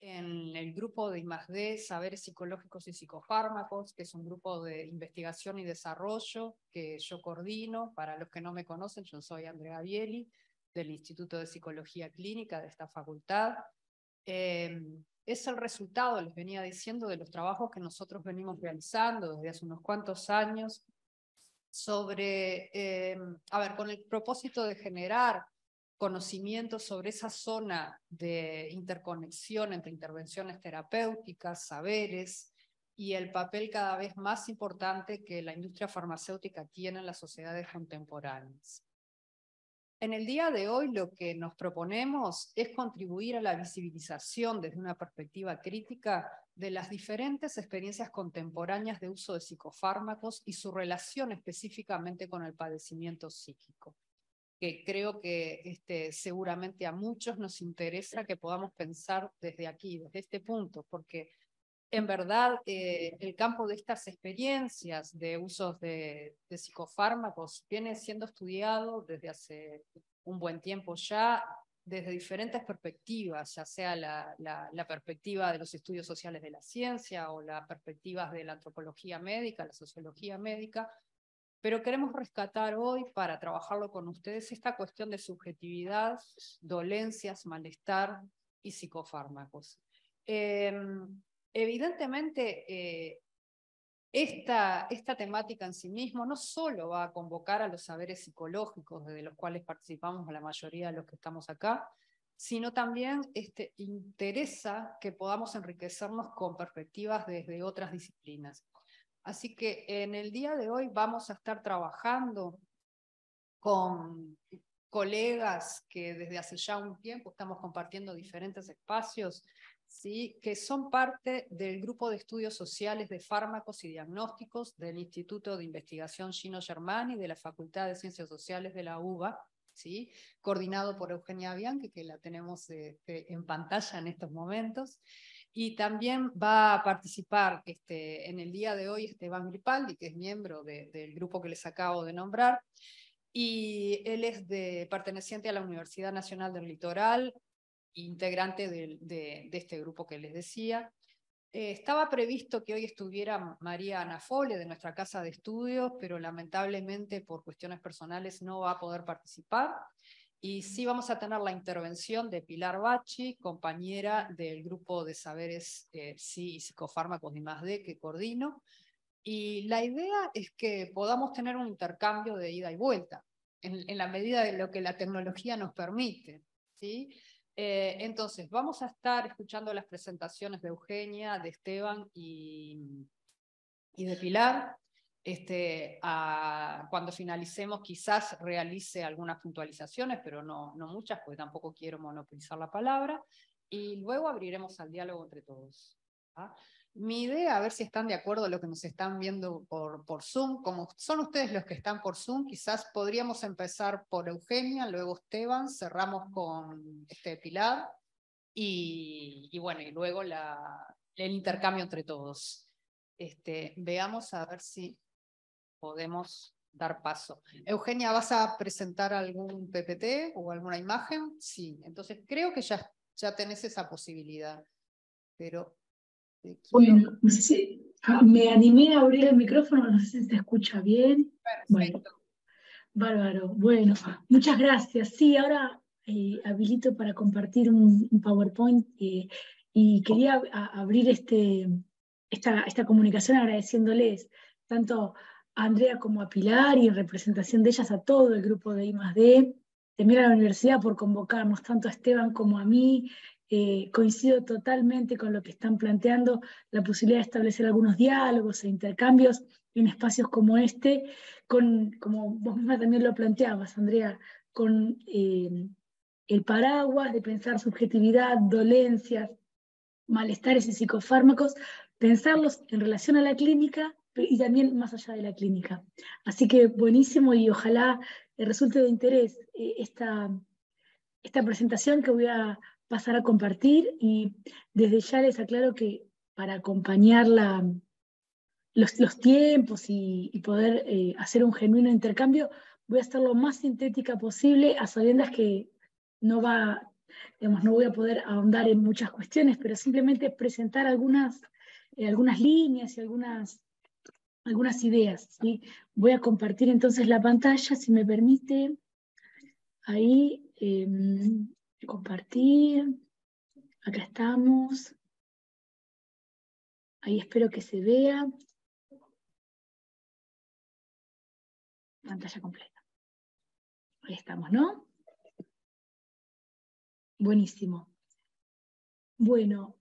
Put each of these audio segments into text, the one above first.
en el grupo de I+D, Saberes Psicológicos y Psicofármacos, que es un grupo de investigación y desarrollo que yo coordino. Para los que no me conocen, yo soy Andrea Bieli, del Instituto de Psicología Clínica de esta facultad. Em, es el resultado, les venía diciendo, de los trabajos que nosotros venimos realizando desde hace unos cuantos años sobre, em, a ver, con el propósito de generar conocimiento sobre esa zona de interconexión entre intervenciones terapéuticas, saberes y el papel cada vez más importante que la industria farmacéutica tiene en las sociedades contemporáneas. En el día de hoy lo que nos proponemos es contribuir a la visibilización desde una perspectiva crítica de las diferentes experiencias contemporáneas de uso de psicofármacos y su relación específicamente con el padecimiento psíquico que creo que este, seguramente a muchos nos interesa que podamos pensar desde aquí, desde este punto, porque en verdad eh, el campo de estas experiencias de usos de, psicofármacos viene siendo estudiado desde hace un buen tiempo ya, desde diferentes perspectivas, ya sea la, la, perspectiva de los estudios sociales de la ciencia o la perspectiva de la antropología médica, la sociología médica, pero queremos rescatar hoy para trabajarlo con ustedes esta cuestión de subjetividad, dolencias, malestar y psicofármacos. Em, evidentemente, eh, esta, esta temática en sí mismo no solo va a convocar a los saberes psicológicos desde los cuales participamos la mayoría de los que estamos acá, sino también este, interesa que podamos enriquecernos con perspectivas desde otras disciplinas. Así que en el día de hoy vamos a estar trabajando con colegas que desde hace ya un tiempo estamos compartiendo diferentes espacios, ¿sí? que son parte del grupo de estudios sociales de fármacos y diagnósticos del Instituto de Investigación Gino Germani de la Facultad de Ciencias Sociales de la UBA, ¿sí? coordinado por Eugenia Bianchi, que la tenemos este, en pantalla en estos momentos. Y también va a participar este, en el día de hoy Esteban Gripaldi, que es miembro del grupo que les acabo de nombrar. Y él es de, perteneciente a la Universidad Nacional del Litoral, integrante de, este grupo que les decía. Eh, estaba previsto que hoy estuviera María Anafole de nuestra casa de estudios, pero lamentablemente por cuestiones personales no va a poder participar. Y sí vamos a tener la intervención de Pilar Bachi, compañera del grupo de saberes eh, sí y psicofármacos de I+D que coordino. Y la idea es que podamos tener un intercambio de ida y vuelta, en, la medida de lo que la tecnología nos permite. ¿sí? Eh, entonces, vamos a estar escuchando las presentaciones de Eugenia, de Esteban y, y de Pilar. Este, cuando finalicemos quizás realice algunas puntualizaciones, pero no, no muchas, porque tampoco quiero monopolizar la palabra, y luego abriremos al diálogo entre todos. ¿ah? Mi idea, a ver si están de acuerdo lo que nos están viendo por, por Zoom, como son ustedes los que están por Zoom, quizás podríamos empezar por Eugenia, luego Esteban, cerramos con este Pilar, y, y bueno, y luego la, el intercambio entre todos. Este, veamos a ver si podemos dar paso. Eugenia, ¿vas a presentar algún PPT o alguna imagen? Sí, entonces creo que ya, ya tenés esa posibilidad. Pero. Bueno, no sé si ah, me animé a abrir el micrófono, no sé si se escucha bien. Perfecto. bárbaro. Bueno, muchas gracias. Sí, ahora eh, habilito para compartir un, PowerPoint eh, y quería abrir este, esta, esta comunicación agradeciéndoles tanto Andrea como a Pilar y en representación de ellas a todo el grupo de I+D, también a la universidad por convocarnos tanto a Esteban como a mí. Eh, coincido totalmente con lo que están planteando, la posibilidad de establecer algunos diálogos e intercambios en espacios como este, con, como vos misma también lo planteabas, Andrea, con eh, el paraguas de pensar subjetividad, dolencias, malestares y psicofármacos, pensarlos en relación a la clínica y también más allá de la clínica. Así que buenísimo y ojalá resulte de interés eh, esta, esta presentación que voy a pasar a compartir y desde ya les aclaro que para acompañar los, los, tiempos y, poder eh, hacer un genuino intercambio, voy a estar lo más sintética posible a sabiendas que no va, no voy a poder ahondar en muchas cuestiones, pero simplemente presentar algunas, eh, algunas líneas y algunas, algunas ideas. ¿sí? Voy a compartir entonces la pantalla, si me permite. Ahí, em, compartir. Acá estamos. Ahí espero que se vea. Pantalla completa. Ahí estamos, ¿no? Buenísimo. Bueno,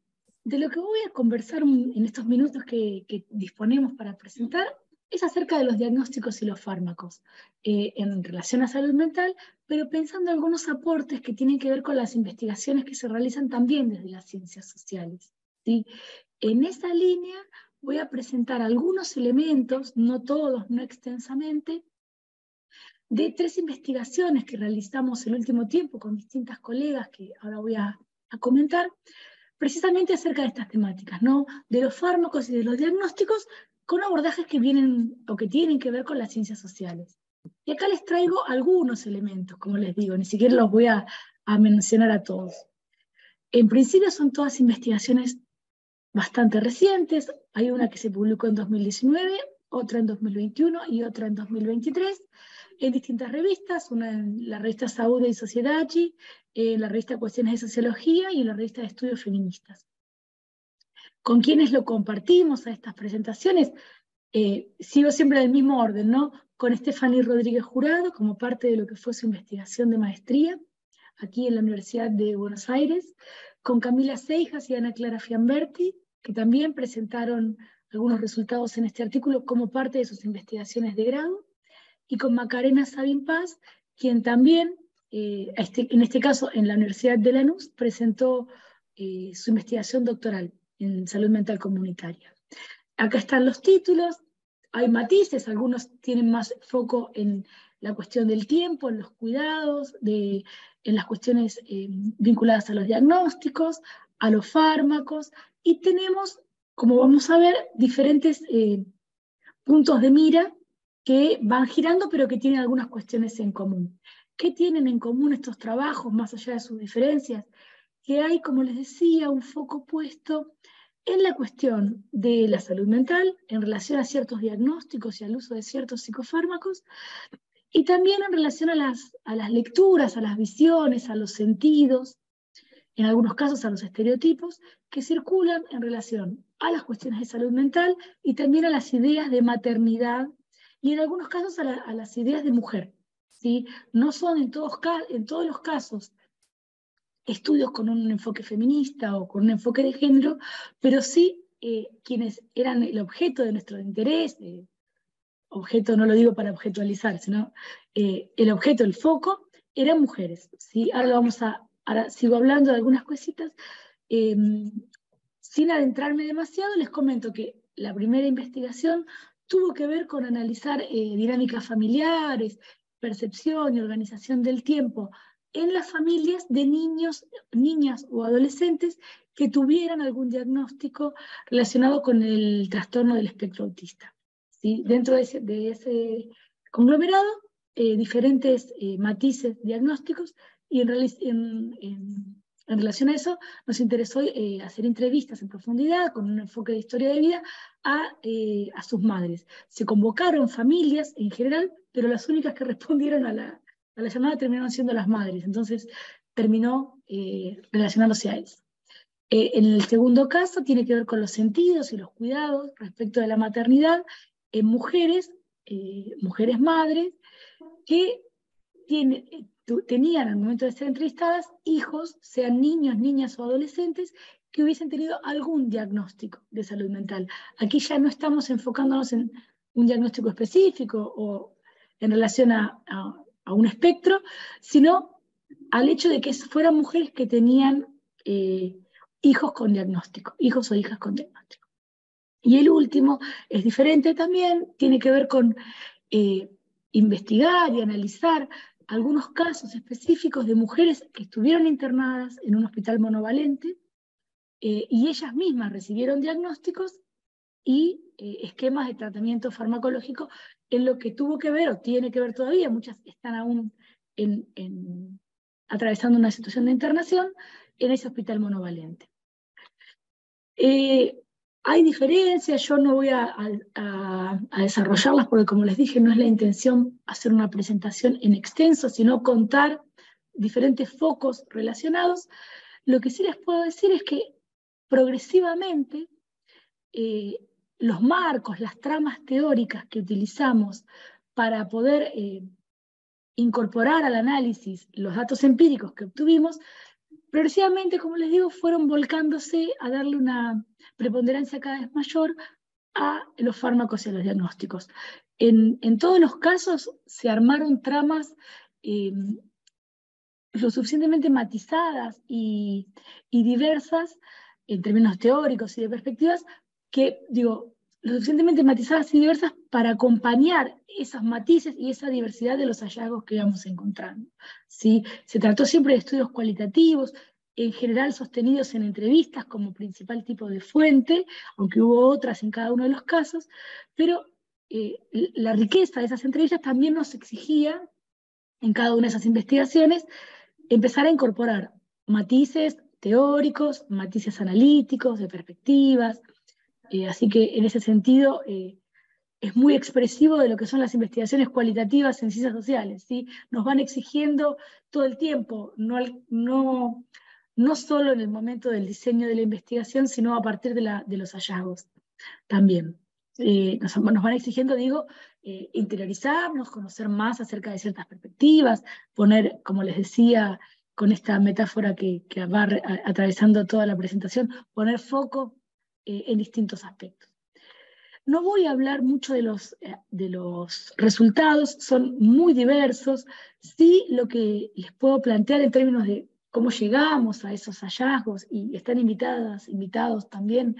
de lo que voy a conversar en estos minutos que, disponemos para presentar es acerca de los diagnósticos y los fármacos eh, en relación a salud mental, pero pensando en algunos aportes que tienen que ver con las investigaciones que se realizan también desde las ciencias sociales. ¿sí? En esa línea voy a presentar algunos elementos, no todos, no extensamente, de tres investigaciones que realizamos el último tiempo con distintas colegas que ahora voy a, comentar, precisamente acerca de estas temáticas, ¿no? de los fármacos y de los diagnósticos con abordajes que vienen o que tienen que ver con las ciencias sociales. Y acá les traigo algunos elementos, como les digo, ni siquiera los voy a, a mencionar a todos. En principio son todas investigaciones bastante recientes. Hay una que se publicó en 2019, otra en 2021 y otra en 2023 en distintas revistas, una en la revista Salud y Sociedad, en la revista Cuestiones de Sociología y en la revista de Estudios Feministas. ¿Con quiénes lo compartimos a estas presentaciones? Eh, sigo siempre del mismo orden, ¿no? Con Stephanie Rodríguez Jurado, como parte de lo que fue su investigación de maestría, aquí en la Universidad de Buenos Aires, con Camila Seijas y Ana Clara Fiamberti, que también presentaron algunos resultados en este artículo como parte de sus investigaciones de grado, y con Macarena Sabin Paz, quien también, eh, este, en este caso en la Universidad de Lanús, presentó eh, su investigación doctoral en salud mental comunitaria. Acá están los títulos, hay matices, algunos tienen más foco en la cuestión del tiempo, en los cuidados, de, en las cuestiones eh, vinculadas a los diagnósticos, a los fármacos, y tenemos, como vamos a ver, diferentes puntos de mira que van girando, pero que tienen algunas cuestiones en común. ¿Qué tienen en común estos trabajos, más allá de sus diferencias? Que hay, como les decía, un foco puesto en la cuestión de la salud mental en relación a ciertos diagnósticos y al uso de ciertos psicofármacos, y también en relación a las, a las lecturas, a las visiones, a los sentidos, en algunos casos a los estereotipos, que circulan en relación a las cuestiones de salud mental y también a las ideas de maternidad y en algunos casos a, las ideas de mujer. ¿sí? No son en todos, en todos los casos estudios con un enfoque feminista o con un enfoque de género, pero sí eh, quienes eran el objeto de nuestro interés, eh, objeto no lo digo para objetualizar, sino eh, el objeto, el foco, eran mujeres. ¿sí? Ahora, vamos a, ahora sigo hablando de algunas cositas. Em, sin adentrarme demasiado, les comento que la primera investigación tuvo que ver con analizar eh, dinámicas familiares, percepción y organización del tiempo en las familias de niños, niñas o adolescentes que tuvieran algún diagnóstico relacionado con el trastorno del espectro autista. Dentro de ese, conglomerado, eh, diferentes eh, matices diagnósticos y en, relación a eso, nos interesó eh, hacer entrevistas en profundidad, con un enfoque de historia de vida, eh, a, sus madres. Se convocaron familias en general, pero las únicas que respondieron a la, llamada terminaron siendo las madres. Entonces terminó eh, relacionándose a eso. en el segundo caso tiene que ver con los sentidos y los cuidados respecto de la maternidad en mujeres, mujeres madres, que tienen, tenían al momento de ser entrevistadas hijos, sean niños, niñas o adolescentes, que hubiesen tenido algún diagnóstico de salud mental. Aquí ya no estamos enfocándonos en un diagnóstico específico o en relación a, un espectro, sino al hecho de que fueran mujeres que tenían eh, hijos con diagnóstico, hijos o hijas con diagnóstico. Y el último es diferente también, tiene que ver con eh, investigar y analizar algunos casos específicos de mujeres que estuvieron internadas en un hospital monovalente eh, y ellas mismas recibieron diagnósticos y eh, esquemas de tratamiento farmacológico en lo que tuvo que ver o tiene que ver todavía, muchas están aún atravesando una situación de internación en ese hospital monovalente. Eh, hay diferencias, yo no voy a, desarrollarlas porque como les dije, no es la intención hacer una presentación en extenso, sino contar diferentes focos relacionados. Lo que sí les puedo decir es que progresivamente eh, los marcos, las tramas teóricas que utilizamos para poder eh, incorporar al análisis los datos empíricos que obtuvimos, progresivamente, como les digo, fueron volcándose a darle una preponderancia cada vez mayor a los fármacos y a los diagnósticos. En, todos los casos se armaron tramas eh, lo suficientemente matizadas y, y, diversas en términos teóricos y de perspectivas que, digo, lo suficientemente matizadas y diversas para acompañar esos matices y esa diversidad de los hallazgos que íbamos encontrando. ¿sí? Se trató siempre de estudios cualitativos, en general sostenidos en entrevistas como principal tipo de fuente, aunque hubo otras en cada uno de los casos, pero eh, la riqueza de esas entrevistas también nos exigía, en cada una de esas investigaciones, empezar a incorporar matices teóricos, matices analíticos, de perspectivas, eh, así que en ese sentido eh, es muy expresivo de lo que son las investigaciones cualitativas en ciencias sociales. ¿sí? Nos van exigiendo todo el tiempo, no, no, no solo en el momento del diseño de la investigación, sino a partir de, la, de los hallazgos también. Eh, nos, van exigiendo, digo, interiorizarnos, conocer más acerca de ciertas perspectivas, poner, como les decía, con esta metáfora que, que va atravesando toda la presentación, poner foco eh, en distintos aspectos. No voy a hablar mucho de los, eh, de los resultados, son muy diversos. Sí, lo que les puedo plantear en términos de cómo llegamos a esos hallazgos y están invitadas, invitados también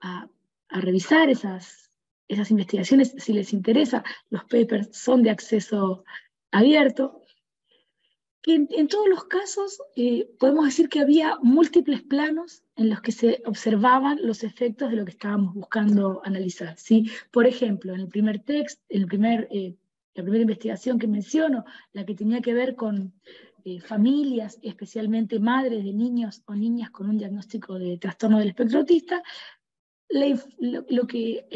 a, a revisar esas, esas investigaciones si les interesa. Los papers son de acceso abierto que en, todos los casos eh, podemos decir que había múltiples planos en los que se observaban los efectos de lo que estábamos buscando analizar. ¿sí? Por ejemplo, en el primer texto, en el primer, eh, la primera investigación que menciono, la que tenía que ver con eh, familias, especialmente madres de niños o niñas con un diagnóstico de trastorno del espectro autista, lo, que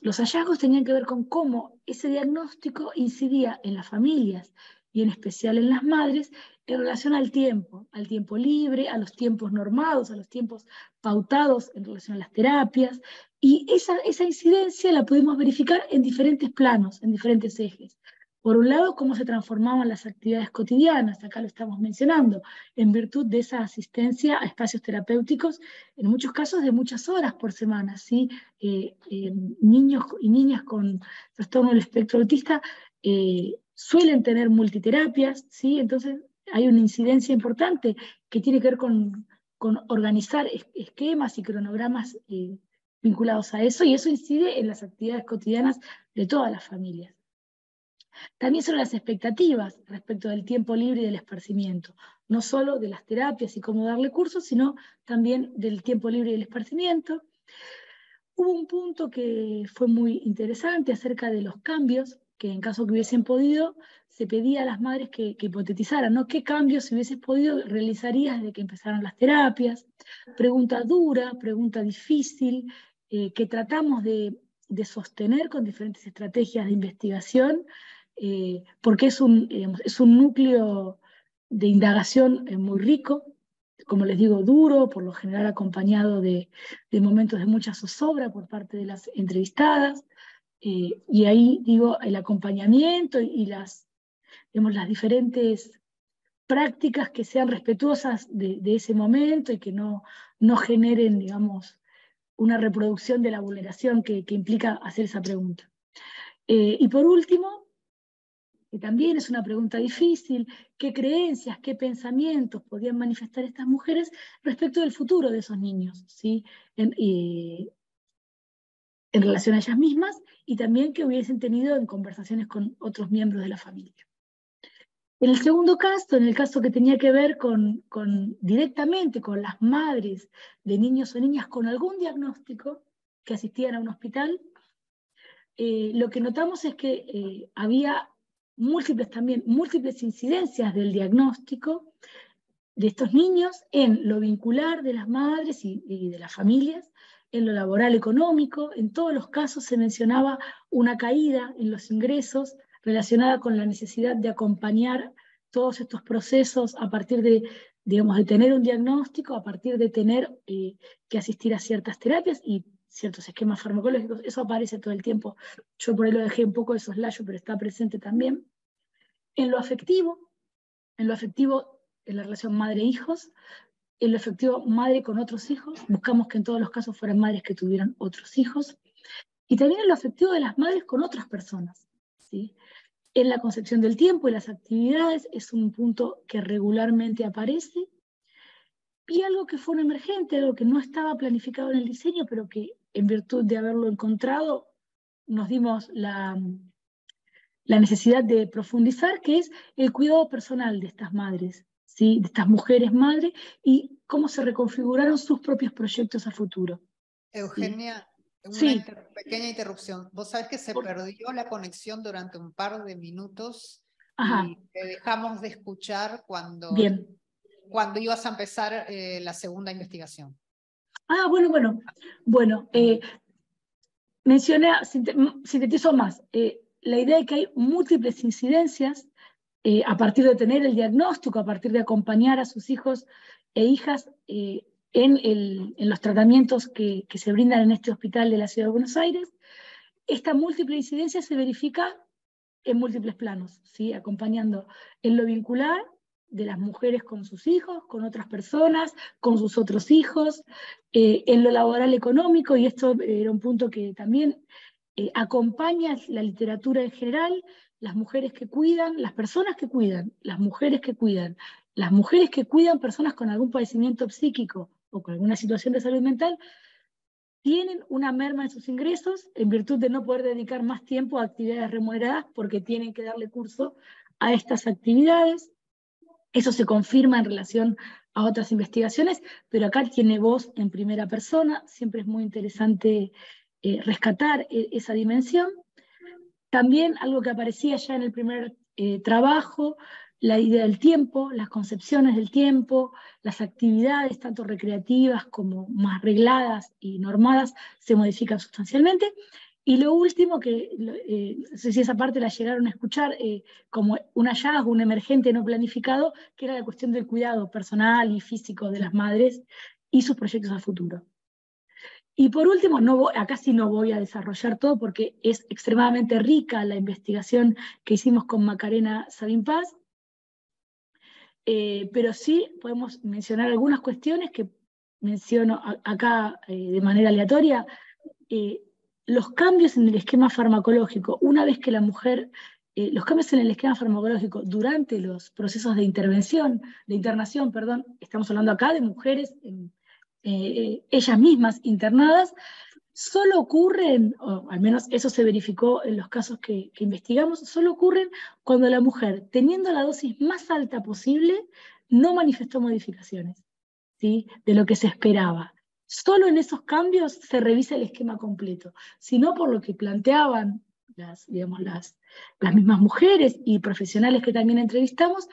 los hallazgos tenían que ver con cómo ese diagnóstico incidía en las familias y en especial en las madres, en relación al tiempo, al tiempo libre, a los tiempos normados, a los tiempos pautados en relación a las terapias. Y esa, esa incidencia la pudimos verificar en diferentes planos, en diferentes ejes. Por un lado, cómo se transformaban las actividades cotidianas, acá lo estamos mencionando, en virtud de esa asistencia a espacios terapéuticos, en muchos casos de muchas horas por semana. ¿sí? Eh, eh, niños y niñas con trastorno del espectro autista eh, suelen tener multiterapias, ¿sí? Entonces hay una incidencia importante que tiene que ver con, organizar esquemas y cronogramas eh, vinculados a eso, y eso incide en las actividades cotidianas de todas las familias. También son las expectativas respecto del tiempo libre y del esparcimiento, no solo de las terapias y cómo darle cursos, sino también del tiempo libre y del esparcimiento. Hubo un punto que fue muy interesante acerca de los cambios que en caso que hubiesen podido, se pedía a las madres que, hipotetizaran, ¿no? ¿Qué cambios, si hubieses podido, realizarías desde que empezaron las terapias? Pregunta dura, pregunta difícil, eh, que tratamos de, sostener con diferentes estrategias de investigación, eh, porque es un, es un núcleo de indagación eh, muy rico, como les digo, duro, por lo general acompañado de, de momentos de mucha zozobra por parte de las entrevistadas, eh, y ahí digo, el acompañamiento y las, las diferentes prácticas que sean respetuosas de, ese momento y que no, no generen, digamos, una reproducción de la vulneración que, implica hacer esa pregunta. Eh, y por último, que también es una pregunta difícil, ¿qué creencias, qué pensamientos podían manifestar estas mujeres respecto del futuro de esos niños? ¿sí? Eh, en relación a ellas mismas y también que hubiesen tenido en conversaciones con otros miembros de la familia. En el segundo caso, en el caso que tenía que ver con, directamente con las madres de niños o niñas con algún diagnóstico que asistían a un hospital, eh, lo que notamos es que eh, había múltiples también, múltiples incidencias del diagnóstico de estos niños en lo vincular de las madres y, y de las familias, en lo laboral económico, en todos los casos se mencionaba una caída en los ingresos relacionada con la necesidad de acompañar todos estos procesos a partir de, digamos, de tener un diagnóstico, a partir de tener eh, que asistir a ciertas terapias y ciertos esquemas farmacológicos. Eso aparece todo el tiempo. Yo por ahí lo dejé un poco de soslayo, pero está presente también. En lo afectivo, en lo afectivo, en la relación madre-hijos, en lo afectivo madre con otros hijos, buscamos que en todos los casos fueran madres que tuvieran otros hijos, y también en lo afectivo de las madres con otras personas. ¿sí? En la concepción del tiempo y las actividades es un punto que regularmente aparece. Y algo que fue un emergente, algo que no estaba planificado en el diseño, pero que en virtud de haberlo encontrado nos dimos la, la necesidad de profundizar, que es el cuidado personal de estas madres, ¿sí? de estas mujeres madres, y cómo se reconfiguraron sus propios proyectos a futuro. Eugenia, una pequeña interrupción. Vos sabés que se perdió la conexión durante un par de minutos y te dejamos de escuchar cuando, cuando ibas a empezar eh, la segunda investigación. Ah, bueno, bueno. Bueno, eh, mencioné, sintetizo más, eh, la idea de que hay múltiples incidencias a partir de tener el diagnóstico, a partir de acompañar a sus hijos e hijas en, los tratamientos que, se brindan en este hospital de la Ciudad de Buenos Aires. Esta múltiple incidencia se verifica en múltiples planos, ¿sí? acompañando en lo vincular de las mujeres con sus hijos, con otras personas, con sus otros hijos, eh, en lo laboral económico, y esto era un punto que también eh, acompaña la literatura en general, las mujeres que cuidan, las personas que cuidan, las mujeres que cuidan, las mujeres que cuidan personas con algún padecimiento psíquico o con alguna situación de salud mental, tienen una merma en sus ingresos en virtud de no poder dedicar más tiempo a actividades remuneradas porque tienen que darle curso a estas actividades. Eso se confirma en relación a otras investigaciones, pero acá tiene voz en primera persona, siempre es muy interesante eh, rescatar e, esa dimensión. También algo que aparecía ya en el primer eh, trabajo, la idea del tiempo, las concepciones del tiempo, las actividades, tanto recreativas como más regladas y normadas, se modifican sustancialmente. Y lo último, que eh, no sé si esa parte la llegaron a escuchar, eh, como un hallazgo, un emergente no planificado, que era la cuestión del cuidado personal y físico de las madres y sus proyectos a futuro. Y por último, acá sí no voy a desarrollar todo porque es extremadamente rica la investigación que hicimos con Macarena Sabin Paz, eh, pero sí podemos mencionar algunas cuestiones que menciono acá eh, de manera aleatoria. Eh, los cambios en el esquema farmacológico, una vez que la mujer, los cambios en el esquema farmacológico durante los procesos de intervención, de internación, perdón, estamos hablando acá de mujeres, ellas mismas internadas, solo ocurren, o al menos eso se verificó en los casos que, investigamos, solo ocurren cuando la mujer, teniendo la dosis más alta posible, no manifestó modificaciones ¿sí? de lo que se esperaba. Solo en esos cambios se revisa el esquema completo, sino por lo que planteaban las, digamos, las, las mismas mujeres y profesionales que también entrevistamos,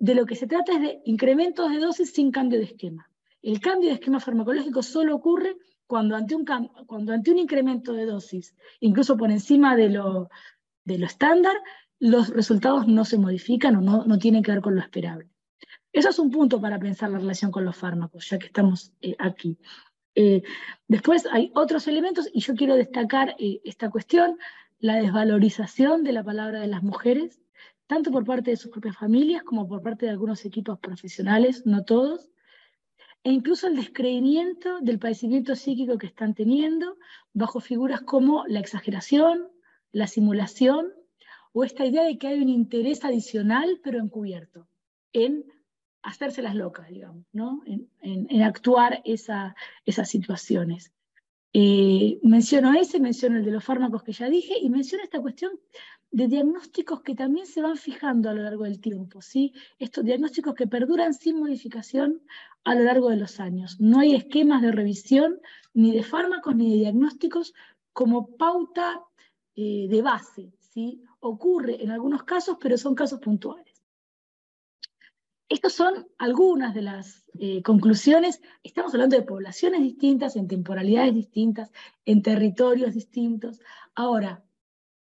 de lo que se trata es de incrementos de dosis sin cambio de esquema. El cambio de esquema farmacológico solo ocurre cuando ante un, incremento de dosis, incluso por encima de lo, estándar, los resultados no se modifican o no, no, tienen que ver con lo esperable. Eso es un punto para pensar la relación con los fármacos, ya que estamos eh, aquí. Eh, después hay otros elementos y yo quiero destacar eh, esta cuestión, la desvalorización de la palabra de las mujeres, tanto por parte de sus propias familias como por parte de algunos equipos profesionales, no todos, e incluso el descreimiento del padecimiento psíquico que están teniendo bajo figuras como la exageración, la simulación o esta idea de que hay un interés adicional pero encubierto en hacerse las locas, digamos, ¿no? en, actuar esas situaciones. Eh, menciono ese, menciono el de los fármacos que ya dije y menciono esta cuestión de diagnósticos que también se van fijando a lo largo del tiempo, ¿sí? Estos diagnósticos que perduran sin modificación a lo largo de los años. No hay esquemas de revisión ni de fármacos ni de diagnósticos como pauta eh, de base, ¿sí? ocurre en algunos casos, pero son casos puntuales. Estas son algunas de las eh, conclusiones. Estamos hablando de poblaciones distintas, en temporalidades distintas, en territorios distintos. Ahora,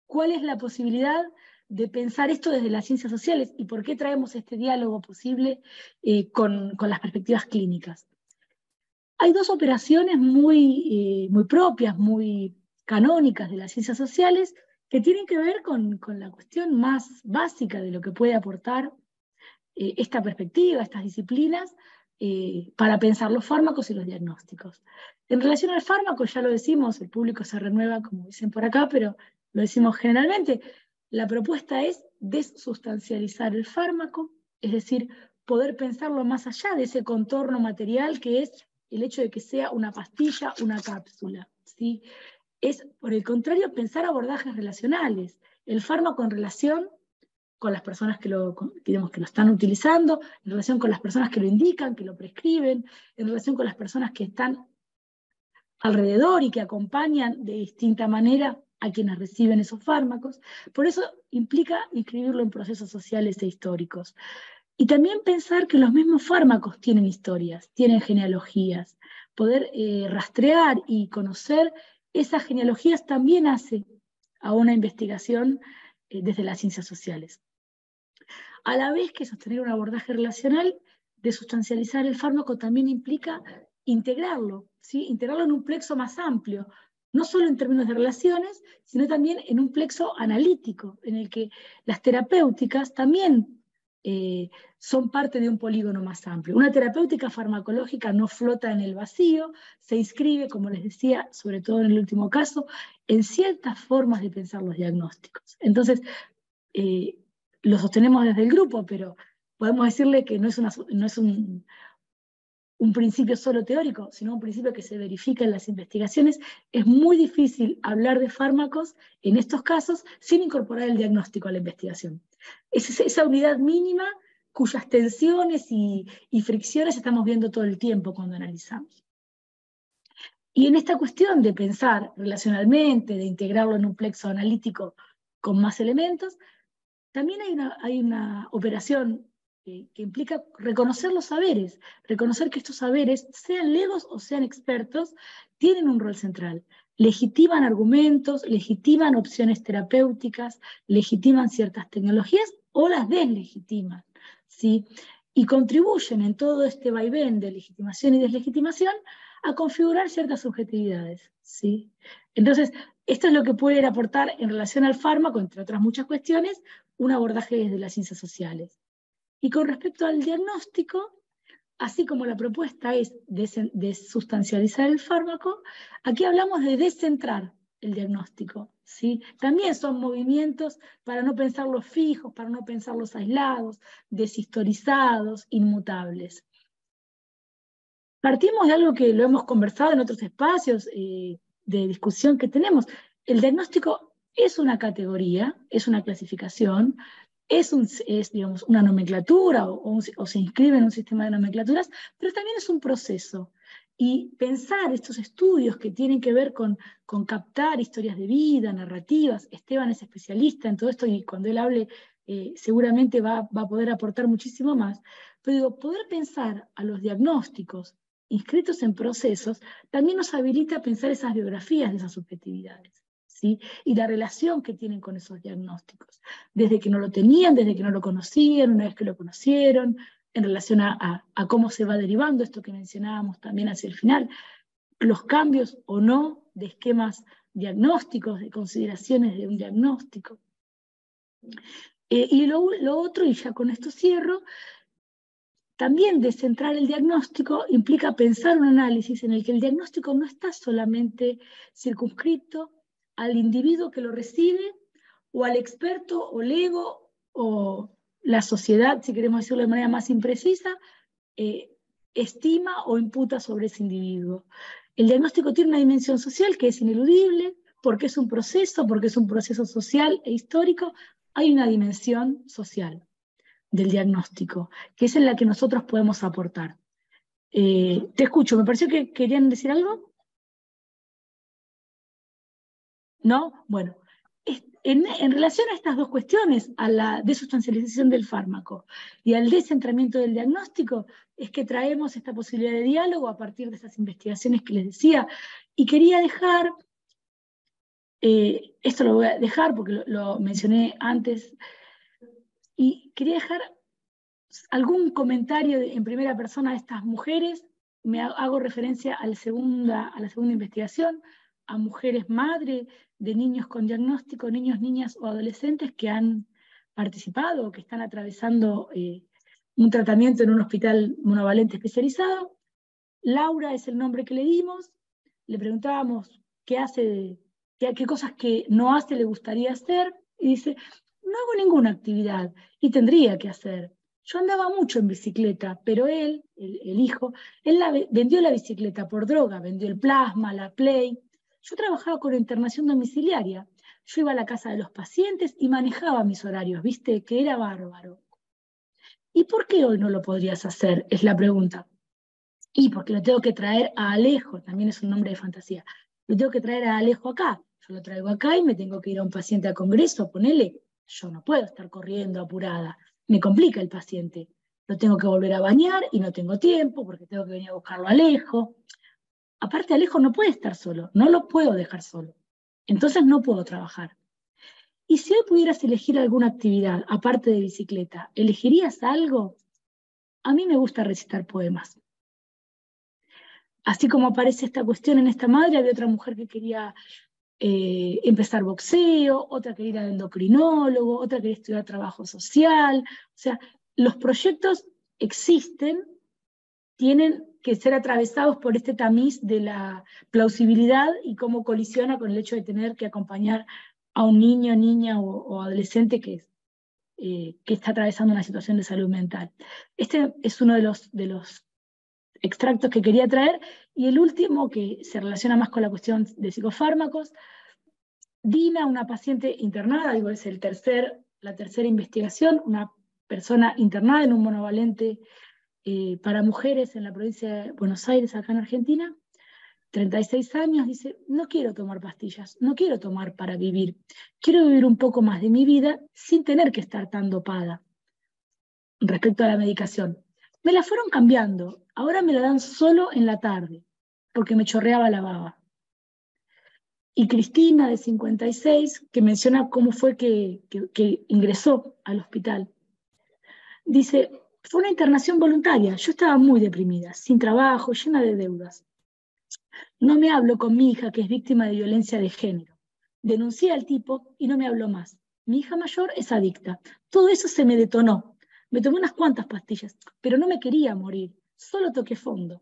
¿cuál es la posibilidad de pensar esto desde las ciencias sociales y por qué traemos este diálogo posible eh, con, las perspectivas clínicas? Hay dos operaciones muy, eh, muy propias, muy canónicas de las ciencias sociales que tienen que ver con, con la cuestión más básica de lo que puede aportar eh, esta perspectiva, estas disciplinas, para pensar los fármacos y los diagnósticos. En relación al fármaco, ya lo decimos, el público se renueva, como dicen por acá, pero lo decimos generalmente, la propuesta es desustancializar el fármaco, es decir, poder pensarlo más allá de ese contorno material que es el hecho de que sea una pastilla, una cápsula. ¿sí? Es, por el contrario, pensar abordajes relacionales. El fármaco en relación con las personas que lo, que lo están utilizando, en relación con las personas que lo indican, que lo prescriben, en relación con las personas que están alrededor y que acompañan de distinta manera a quienes reciben esos fármacos. Por eso implica inscribirlo en procesos sociales e históricos. Y también pensar que los mismos fármacos tienen historias, tienen genealogías. Poder eh, rastrear y conocer esas genealogías también hace a una investigación eh, desde las ciencias sociales a la vez que sostener un abordaje relacional de sustancializar el fármaco también implica integrarlo, ¿sí? integrarlo en un plexo más amplio, no solo en términos de relaciones, sino también en un plexo analítico, en el que las terapéuticas también eh, son parte de un polígono más amplio. Una terapéutica farmacológica no flota en el vacío, se inscribe, como les decía, sobre todo en el último caso, en ciertas formas de pensar los diagnósticos. Entonces, eh, lo sostenemos desde el grupo, pero podemos decirle que no es, no es un, un principio solo teórico, sino un principio que se verifica en las investigaciones, es muy difícil hablar de fármacos en estos casos sin incorporar el diagnóstico a la investigación. Es esa unidad mínima cuyas tensiones y, fricciones estamos viendo todo el tiempo cuando analizamos. Y en esta cuestión de pensar relacionalmente, de integrarlo en un plexo analítico con más elementos, también hay una, hay una operación que, implica reconocer los saberes, reconocer que estos saberes, sean legos o sean expertos, tienen un rol central. Legitiman argumentos, legitiman opciones terapéuticas, legitiman ciertas tecnologías o las deslegitiman. ¿sí? Y contribuyen en todo este vaivén de legitimación y deslegitimación a configurar ciertas subjetividades. ¿sí? Entonces, esto es lo que puede aportar en relación al fármaco, entre otras muchas cuestiones, un abordaje desde las ciencias sociales. Y con respecto al diagnóstico, así como la propuesta es de, sustancializar el fármaco, aquí hablamos de descentrar el diagnóstico. ¿sí? También son movimientos para no pensarlos fijos, para no pensarlos aislados, deshistorizados, inmutables. Partimos de algo que lo hemos conversado en otros espacios, eh, de discusión que tenemos. El diagnóstico es una categoría, es una clasificación, es, un, digamos, una nomenclatura o, se inscribe en un sistema de nomenclaturas, pero también es un proceso. Y pensar estos estudios que tienen que ver con, con captar historias de vida, narrativas, Esteban es especialista en todo esto y cuando él hable eh, seguramente va, va, a poder aportar muchísimo más, pero digo, poder pensar a los diagnósticos inscritos en procesos, también nos habilita a pensar esas biografías de esas subjetividades. Y la relación que tienen con esos diagnósticos, desde que no lo tenían, desde que no lo conocían, una vez que lo conocieron, en relación a, cómo se va derivando esto que mencionábamos también hacia el final, los cambios o no de esquemas diagnósticos, de consideraciones de un diagnóstico. Eh, y lo, otro, y ya con esto cierro, también descentrar el diagnóstico implica pensar un análisis en el que el diagnóstico no está solamente circunscrito al individuo que lo recibe o al experto o el ego o la sociedad, si queremos decirlo de manera más imprecisa, eh, estima o imputa sobre ese individuo. El diagnóstico tiene una dimensión social que es ineludible, porque es un proceso, porque es un proceso social e histórico, hay una dimensión social del diagnóstico, que es en la que nosotros podemos aportar. Eh, te escucho, me pareció que querían decir algo. ¿No? Bueno, en, relación a estas dos cuestiones, a la desustancialización del fármaco y al descentramiento del diagnóstico, es que traemos esta posibilidad de diálogo a partir de estas investigaciones que les decía. Y quería dejar, eh, esto lo voy a dejar porque lo, mencioné antes, y quería dejar algún comentario en primera persona de estas mujeres. Me hago referencia a la segunda, a la segunda investigación, a mujeres madre de niños con diagnóstico, niños, niñas o adolescentes que han participado o que están atravesando eh, un tratamiento en un hospital monovalente especializado. Laura es el nombre que le dimos. Le preguntábamos qué hace, qué, cosas que no hace le gustaría hacer. Y dice, no hago ninguna actividad y tendría que hacer. Yo andaba mucho en bicicleta, pero él, el, el hijo, él la, vendió la bicicleta por droga, vendió el plasma, la play, yo trabajaba con internación domiciliaria. Yo iba a la casa de los pacientes y manejaba mis horarios, viste, que era bárbaro. ¿Y por qué hoy no lo podrías hacer? Es la pregunta. Y porque lo tengo que traer a Alejo, también es un nombre de fantasía. Lo tengo que traer a Alejo acá. Yo lo traigo acá y me tengo que ir a un paciente a congreso, ponele. Yo no puedo estar corriendo apurada. Me complica el paciente. Lo tengo que volver a bañar y no tengo tiempo porque tengo que venir a buscarlo a Alejo aparte Alejo no puede estar solo, no lo puedo dejar solo. Entonces no puedo trabajar. Y si hoy pudieras elegir alguna actividad, aparte de bicicleta, ¿elegirías algo? A mí me gusta recitar poemas. Así como aparece esta cuestión en esta madre, había otra mujer que quería eh, empezar boxeo, otra quería ir al endocrinólogo, otra quería estudiar trabajo social. O sea, los proyectos existen, tienen que ser atravesados por este tamiz de la plausibilidad y cómo colisiona con el hecho de tener que acompañar a un niño, niña o, adolescente que, eh, que está atravesando una situación de salud mental. Este es uno de los, de los extractos que quería traer. Y el último, que se relaciona más con la cuestión de psicofármacos, Dina, una paciente internada, digo, es el tercer, la tercera investigación, una persona internada en un monovalente eh, para mujeres en la provincia de Buenos Aires, acá en Argentina, 36 años, dice, no quiero tomar pastillas, no quiero tomar para vivir, quiero vivir un poco más de mi vida sin tener que estar tan dopada respecto a la medicación. Me la fueron cambiando, ahora me la dan solo en la tarde, porque me chorreaba la baba. Y Cristina, de 56, que menciona cómo fue que ingresó al hospital, dice, fue una internación voluntaria. Yo estaba muy deprimida, sin trabajo, llena de deudas. No me hablo con mi hija, que es víctima de violencia de género. Denuncié al tipo y no me habló más. Mi hija mayor es adicta. Todo eso se me detonó. Me tomé unas cuantas pastillas, pero no me quería morir. Solo toqué fondo.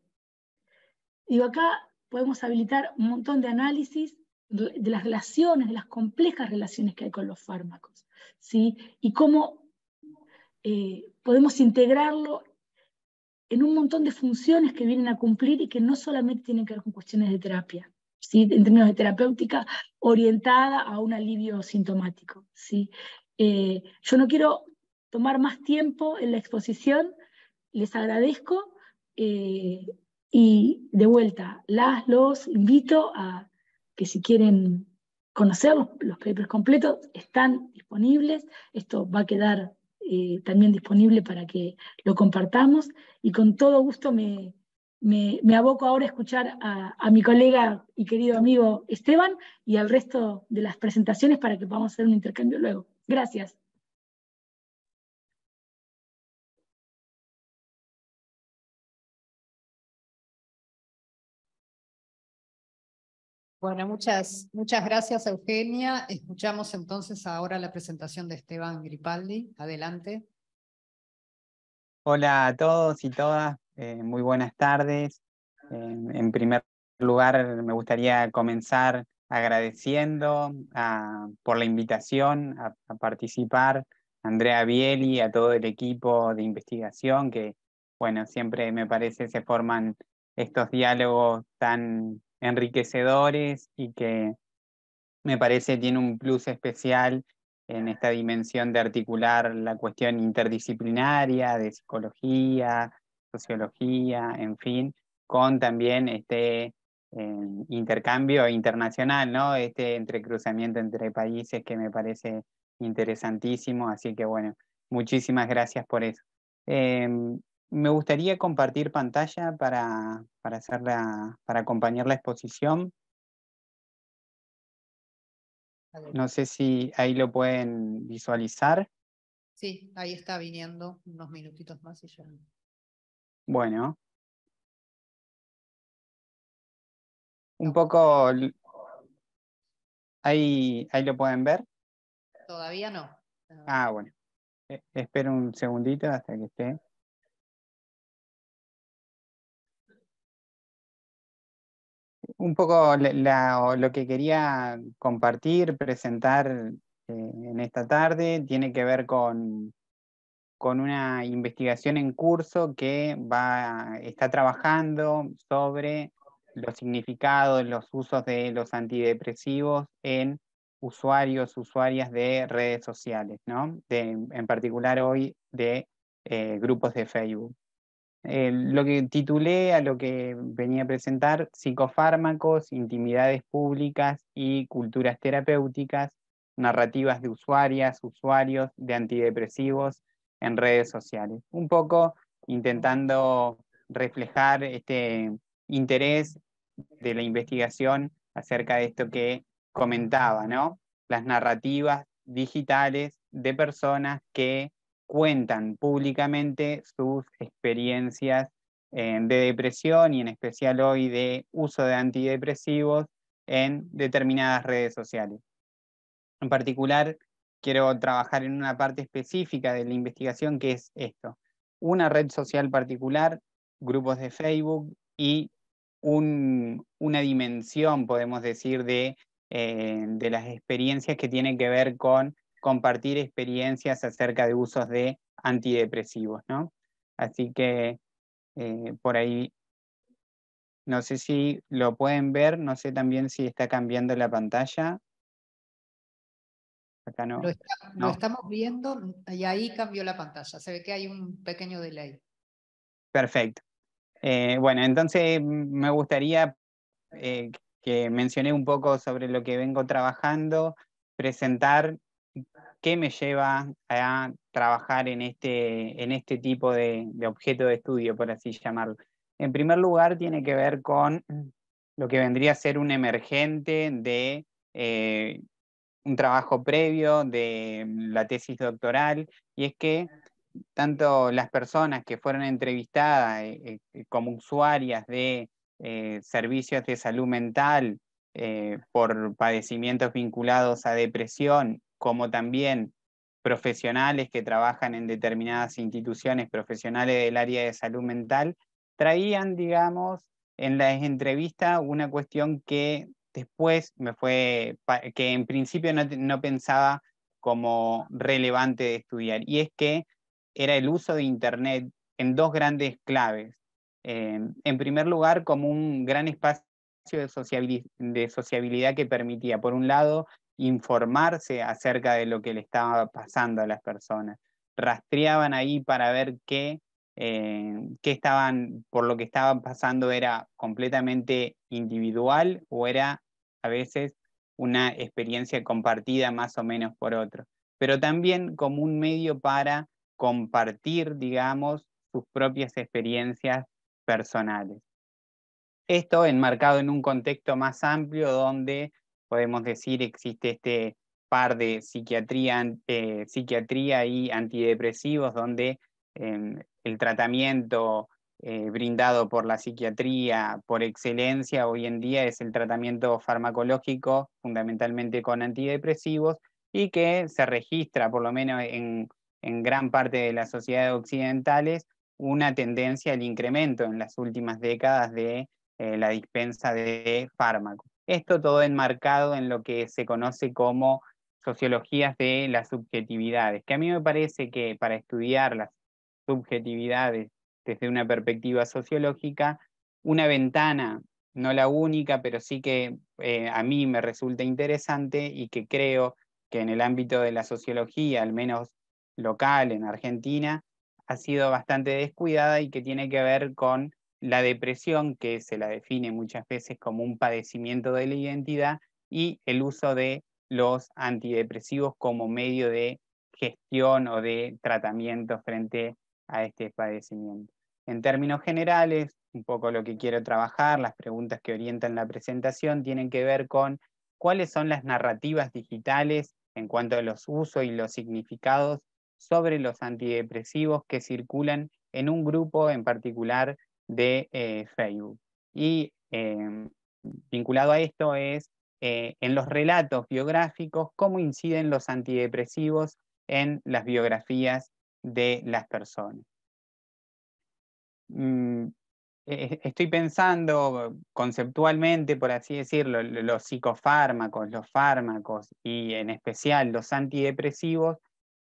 Digo, acá podemos habilitar un montón de análisis de las relaciones, de las complejas relaciones que hay con los fármacos, ¿sí? Y cómo eh, podemos integrarlo en un montón de funciones que vienen a cumplir y que no solamente tienen que ver con cuestiones de terapia, ¿sí? en términos de terapéutica orientada a un alivio sintomático. ¿sí? Eh, yo no quiero tomar más tiempo en la exposición, les agradezco eh, y de vuelta, las los invito a que si quieren conocer los, los papers completos, están disponibles, esto va a quedar eh, también disponible para que lo compartamos y con todo gusto me, me, aboco ahora a escuchar a, a, mi colega y querido amigo Esteban y al resto de las presentaciones para que podamos hacer un intercambio luego. Gracias. Bueno, muchas, muchas gracias Eugenia. Escuchamos entonces ahora la presentación de Esteban Gripaldi. Adelante. Hola a todos y todas, eh, muy buenas tardes. en primer lugar, me gustaría comenzar agradeciendo por la invitación a, a, participar a Andrea Bieli, a todo el equipo de investigación que, bueno, siempre me parece se forman estos diálogos tan enriquecedores y que me parece tiene un plus especial en esta dimensión de articular la cuestión interdisciplinaria de psicología, sociología, en fin, con también este intercambio internacional, ¿no? Este entrecruzamiento entre países que me parece interesantísimo, así que bueno, muchísimas gracias por eso. Em, me gustaría compartir pantalla para, para, para acompañar la exposición. No sé si ahí lo pueden visualizar. Sí, ahí está viniendo unos minutitos más y ya. Bueno. Un poco... Ahí, ahí lo pueden ver. Todavía no. Ah, bueno. E, espero un segundito hasta que esté. Un poco lo que quería compartir, presentar eh, en esta tarde, tiene que ver con, con una investigación en curso que va, está trabajando sobre los significados, los usos de los antidepresivos en usuarios, usuarias de redes sociales, ¿no? en particular hoy de eh, grupos de Facebook. Eh, lo que titulé a lo que venía a presentar, psicofármacos, intimidades públicas y culturas terapéuticas, narrativas de usuarias, usuarios de antidepresivos en redes sociales. Un poco intentando reflejar este interés de la investigación acerca de esto que comentaba, ¿no? Las narrativas digitales de personas que cuentan públicamente sus experiencias eh, de depresión y en especial hoy de uso de antidepresivos en determinadas redes sociales. En particular, quiero trabajar en una parte específica de la investigación que es esto. Una red social particular, grupos de Facebook y una dimensión, podemos decir, de, eh, de las experiencias que tienen que ver con compartir experiencias acerca de usos de antidepresivos, ¿no? Así que eh, por ahí, no sé si lo pueden ver, no sé también si está cambiando la pantalla. Acá no. Lo, estamos viendo y ahí cambió la pantalla, se ve que hay un pequeño delay. Perfecto. Eh, bueno, entonces me gustaría eh, que mencioné un poco sobre lo que vengo trabajando, presentar ¿qué me lleva a trabajar en este, en este tipo de, objeto de estudio, por así llamarlo? En primer lugar, tiene que ver con lo que vendría a ser un emergente de eh, un trabajo previo de la tesis doctoral, y es que tanto las personas que fueron entrevistadas eh, eh, como usuarias de servicios de salud mental por padecimientos vinculados a depresión como también profesionales que trabajan en determinadas instituciones profesionales del área de salud mental, traían, digamos, en la entrevista una cuestión que después me fue, que en principio no, pensaba como relevante de estudiar, y es que era el uso de Internet en dos grandes claves. Eh, en primer lugar, como un gran espacio de sociabilidad que permitía, por un lado, informarse acerca de lo que le estaba pasando a las personas. Rastreaban ahí para ver qué, eh, qué estaban, por lo que estaban pasando era completamente individual o era a veces una experiencia compartida más o menos por otro, pero también como un medio para compartir, digamos, sus propias experiencias personales. Esto enmarcado en un contexto más amplio donde podemos decir, existe este par de psiquiatría, eh, psiquiatría y antidepresivos, donde em, el tratamiento eh, brindado por la psiquiatría por excelencia hoy en día es el tratamiento farmacológico, fundamentalmente con antidepresivos, y que se registra, por lo menos en, en gran parte de las sociedades occidentales, una tendencia al incremento en las últimas décadas de eh, la dispensa de fármacos. Esto todo enmarcado en lo que se conoce como sociologías de las subjetividades, que a mí me parece que para estudiar las subjetividades desde una perspectiva sociológica, una ventana, no la única, pero sí que eh, a mí me resulta interesante y que creo que en el ámbito de la sociología, al menos local en Argentina, ha sido bastante descuidada y que tiene que ver con la depresión, que se la define muchas veces como un padecimiento de la identidad, y el uso de los antidepresivos como medio de gestión o de tratamiento frente a este padecimiento. En términos generales, un poco lo que quiero trabajar, las preguntas que orientan la presentación tienen que ver con cuáles son las narrativas digitales en cuanto a los usos y los significados sobre los antidepresivos que circulan en un grupo en particular de eh, Facebook. Y em, vinculado a esto es eh, en los relatos biográficos cómo inciden los antidepresivos en las biografías de las personas. Mm, e-, estoy pensando conceptualmente, por así decirlo, los psicofármacos, los fármacos y en especial los antidepresivos,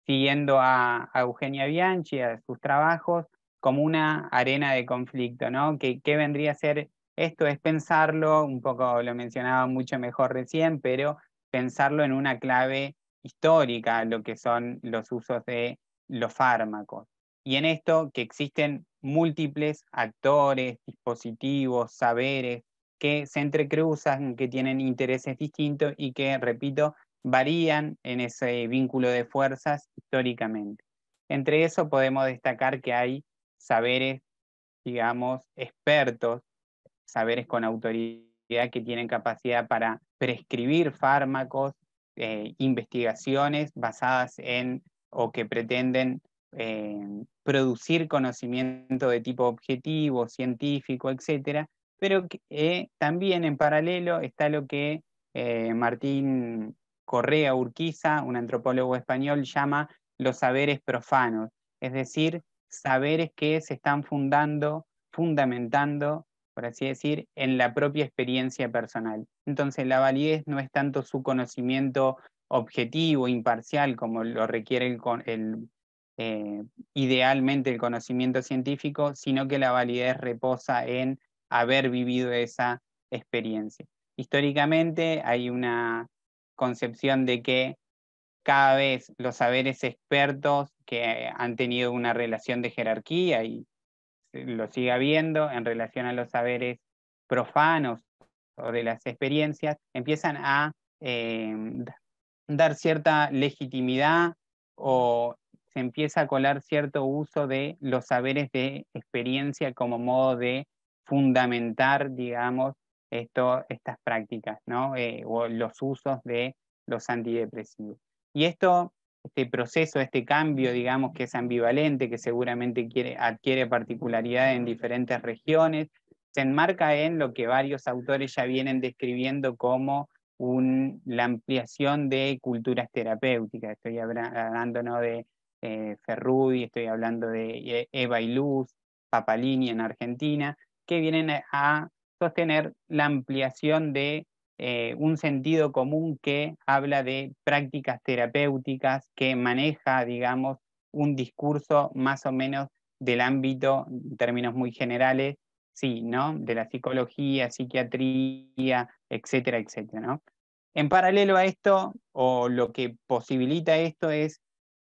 siguiendo a, Eugenia Bianchi, a sus trabajos, como una arena de conflicto, ¿no? ¿Qué, vendría a ser esto? Es pensarlo, un poco lo mencionaba mucho mejor recién, pero pensarlo en una clave histórica, lo que son los usos de los fármacos. Y en esto que existen múltiples actores, dispositivos, saberes que se entrecruzan, que tienen intereses distintos y que, repito, varían en ese vínculo de fuerzas históricamente. Entre eso podemos destacar que hay saberes, digamos, expertos, saberes con autoridad que tienen capacidad para prescribir fármacos, eh, investigaciones basadas en o que pretenden eh, producir conocimiento de tipo objetivo, científico, etcétera, pero eh, también en paralelo está lo que Martín Correa Urquiza, un antropólogo español, llama los saberes profanos, es decir, saberes que se están fundando, fundamentando, por así decir, en la propia experiencia personal. Entonces, la validez no es tanto su conocimiento objetivo, imparcial, como lo requiere eh, idealmente el conocimiento científico, sino que la validez reposa en haber vivido esa experiencia. Históricamente hay una concepción de que cada vez los saberes expertos que han tenido una relación de jerarquía y lo sigue habiendo en relación a los saberes profanos o de las experiencias, empiezan a eh, dar cierta legitimidad o se empieza a colar cierto uso de los saberes de experiencia como modo de fundamentar, digamos, esto, estas prácticas, ¿no? Eh, o los usos de los antidepresivos. Y esto, este proceso, este cambio, digamos, que es ambivalente, que seguramente quiere, adquiere particularidad en diferentes regiones, se enmarca en lo que varios autores ya vienen describiendo como la ampliación de culturas terapéuticas. Estoy hablando ¿no? de eh, Ferrudi, estoy hablando de eh, Eva y Luz, Papalini en Argentina, que vienen a sostener la ampliación de eh, un sentido común que habla de prácticas terapéuticas, que maneja, digamos, un discurso más o menos del ámbito, en términos muy generales, sí, ¿no? De la psicología, psiquiatría, etcétera, etcétera, ¿no? En paralelo a esto, o lo que posibilita esto es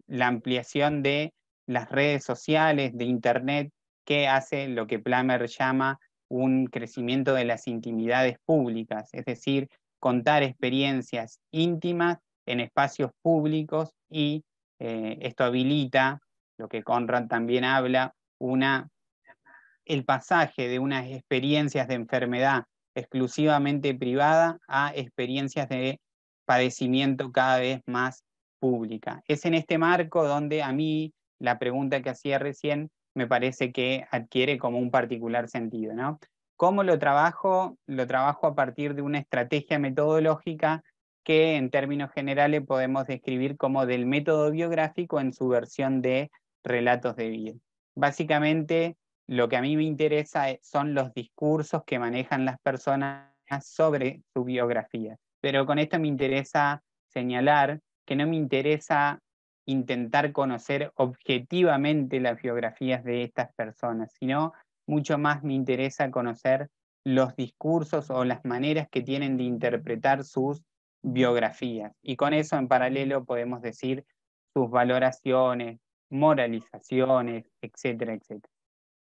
la ampliación de las redes sociales, de Internet, que hace lo que Plummer llama un crecimiento de las intimidades públicas, es decir, contar experiencias íntimas en espacios públicos y eh, esto habilita, lo que Conrad también habla, una, el pasaje de unas experiencias de enfermedad exclusivamente privada a experiencias de padecimiento cada vez más pública. Es en este marco donde a mí la pregunta que hacía recién me parece que adquiere como un particular sentido. ¿no? ¿Cómo lo trabajo? Lo trabajo a partir de una estrategia metodológica que en términos generales podemos describir como del método biográfico en su versión de relatos de vida. Básicamente, lo que a mí me interesa son los discursos que manejan las personas sobre su biografía. Pero con esto me interesa señalar que no me interesa intentar conocer objetivamente las biografías de estas personas, sino mucho más me interesa conocer los discursos o las maneras que tienen de interpretar sus biografías. Y con eso en paralelo podemos decir sus valoraciones, moralizaciones, etcétera, etcétera.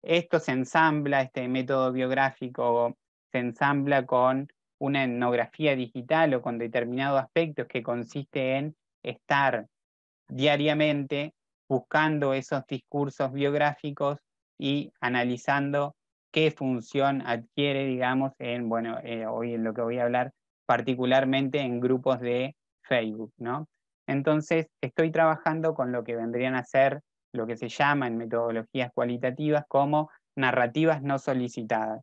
esto se ensambla, este método biográfico se ensambla con una etnografía digital o con determinados aspectos que consiste en estar diariamente buscando esos discursos biográficos y analizando qué función adquiere, digamos, en, bueno, eh, hoy en lo que voy a hablar, particularmente en grupos de Facebook, ¿no? Entonces, estoy trabajando con lo que vendrían a ser lo que se llama en metodologías cualitativas como narrativas no solicitadas.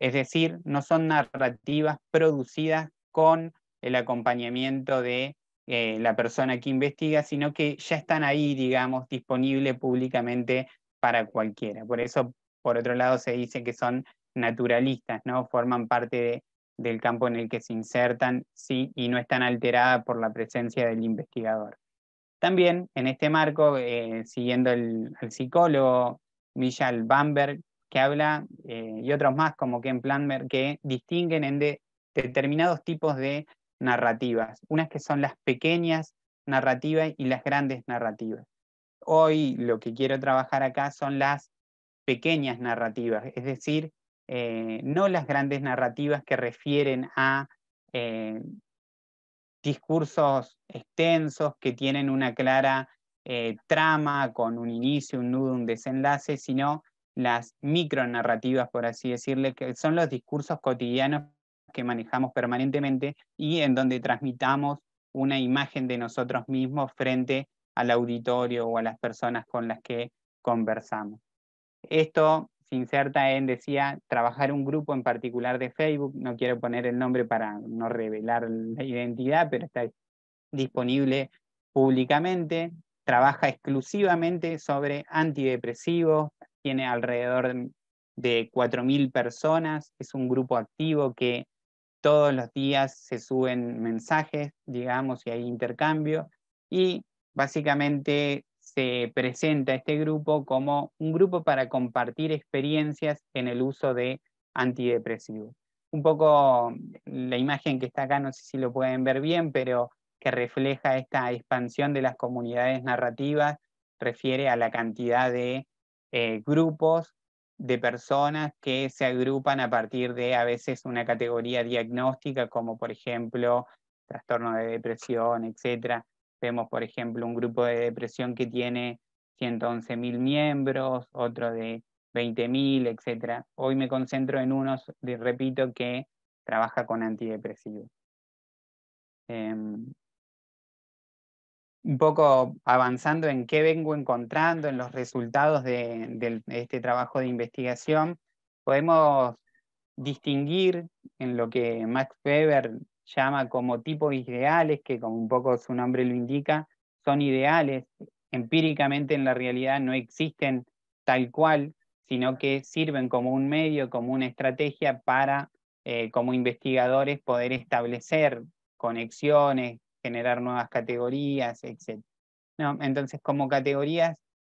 Es decir, no son narrativas producidas con el acompañamiento de eh, la persona que investiga, sino que ya están ahí, digamos, disponibles públicamente para cualquiera. Por eso, por otro lado, se dice que son naturalistas, ¿no? Forman parte del campo en el que se insertan, sí, y no están alteradas por la presencia del investigador. También en este marco, eh, siguiendo el, psicólogo Michel Bamberg, que habla, eh, y otros más como Ken Planmer, que distinguen en determinados tipos de narrativas. Unas que son las pequeñas narrativas y las grandes narrativas. Hoy lo que quiero trabajar acá son las pequeñas narrativas, es decir, eh, no las grandes narrativas que refieren a eh, discursos extensos que tienen una clara eh, trama con un inicio, un nudo, un desenlace, sino las micronarrativas, por así decirle, que son los discursos cotidianos que manejamos permanentemente y en donde transmitamos una imagen de nosotros mismos frente al auditorio o a las personas con las que conversamos. Esto se inserta en, decía, trabajar un grupo en particular de Facebook, no quiero poner el nombre para no revelar la identidad, pero está disponible públicamente, trabaja exclusivamente sobre antidepresivos, tiene alrededor de 4.000 personas, es un grupo activo que todos los días se suben mensajes, digamos, y hay intercambio, y básicamente se presenta este grupo como un grupo para compartir experiencias en el uso de antidepresivos. Un poco la imagen que está acá, no sé si lo pueden ver bien, pero que refleja esta expansión de las comunidades narrativas, refiere a la cantidad de eh, grupos de personas que se agrupan a partir de a veces una categoría diagnóstica, como por ejemplo trastorno de depresión, etc. Vemos, por ejemplo, un grupo de depresión que tiene 111.000 miembros, otro de 20.000, etc. Hoy me concentro en unos, repito, que trabaja con antidepresivos. Em, un poco avanzando en qué vengo encontrando, en los resultados de, este trabajo de investigación, podemos distinguir en lo que Max Weber llama como tipos ideales, que como un poco su nombre lo indica, son ideales, empíricamente en la realidad no existen tal cual, sino que sirven como un medio, como una estrategia para, eh, como investigadores, poder establecer conexiones, generar nuevas categorías, etc. ¿No? Entonces, como categorías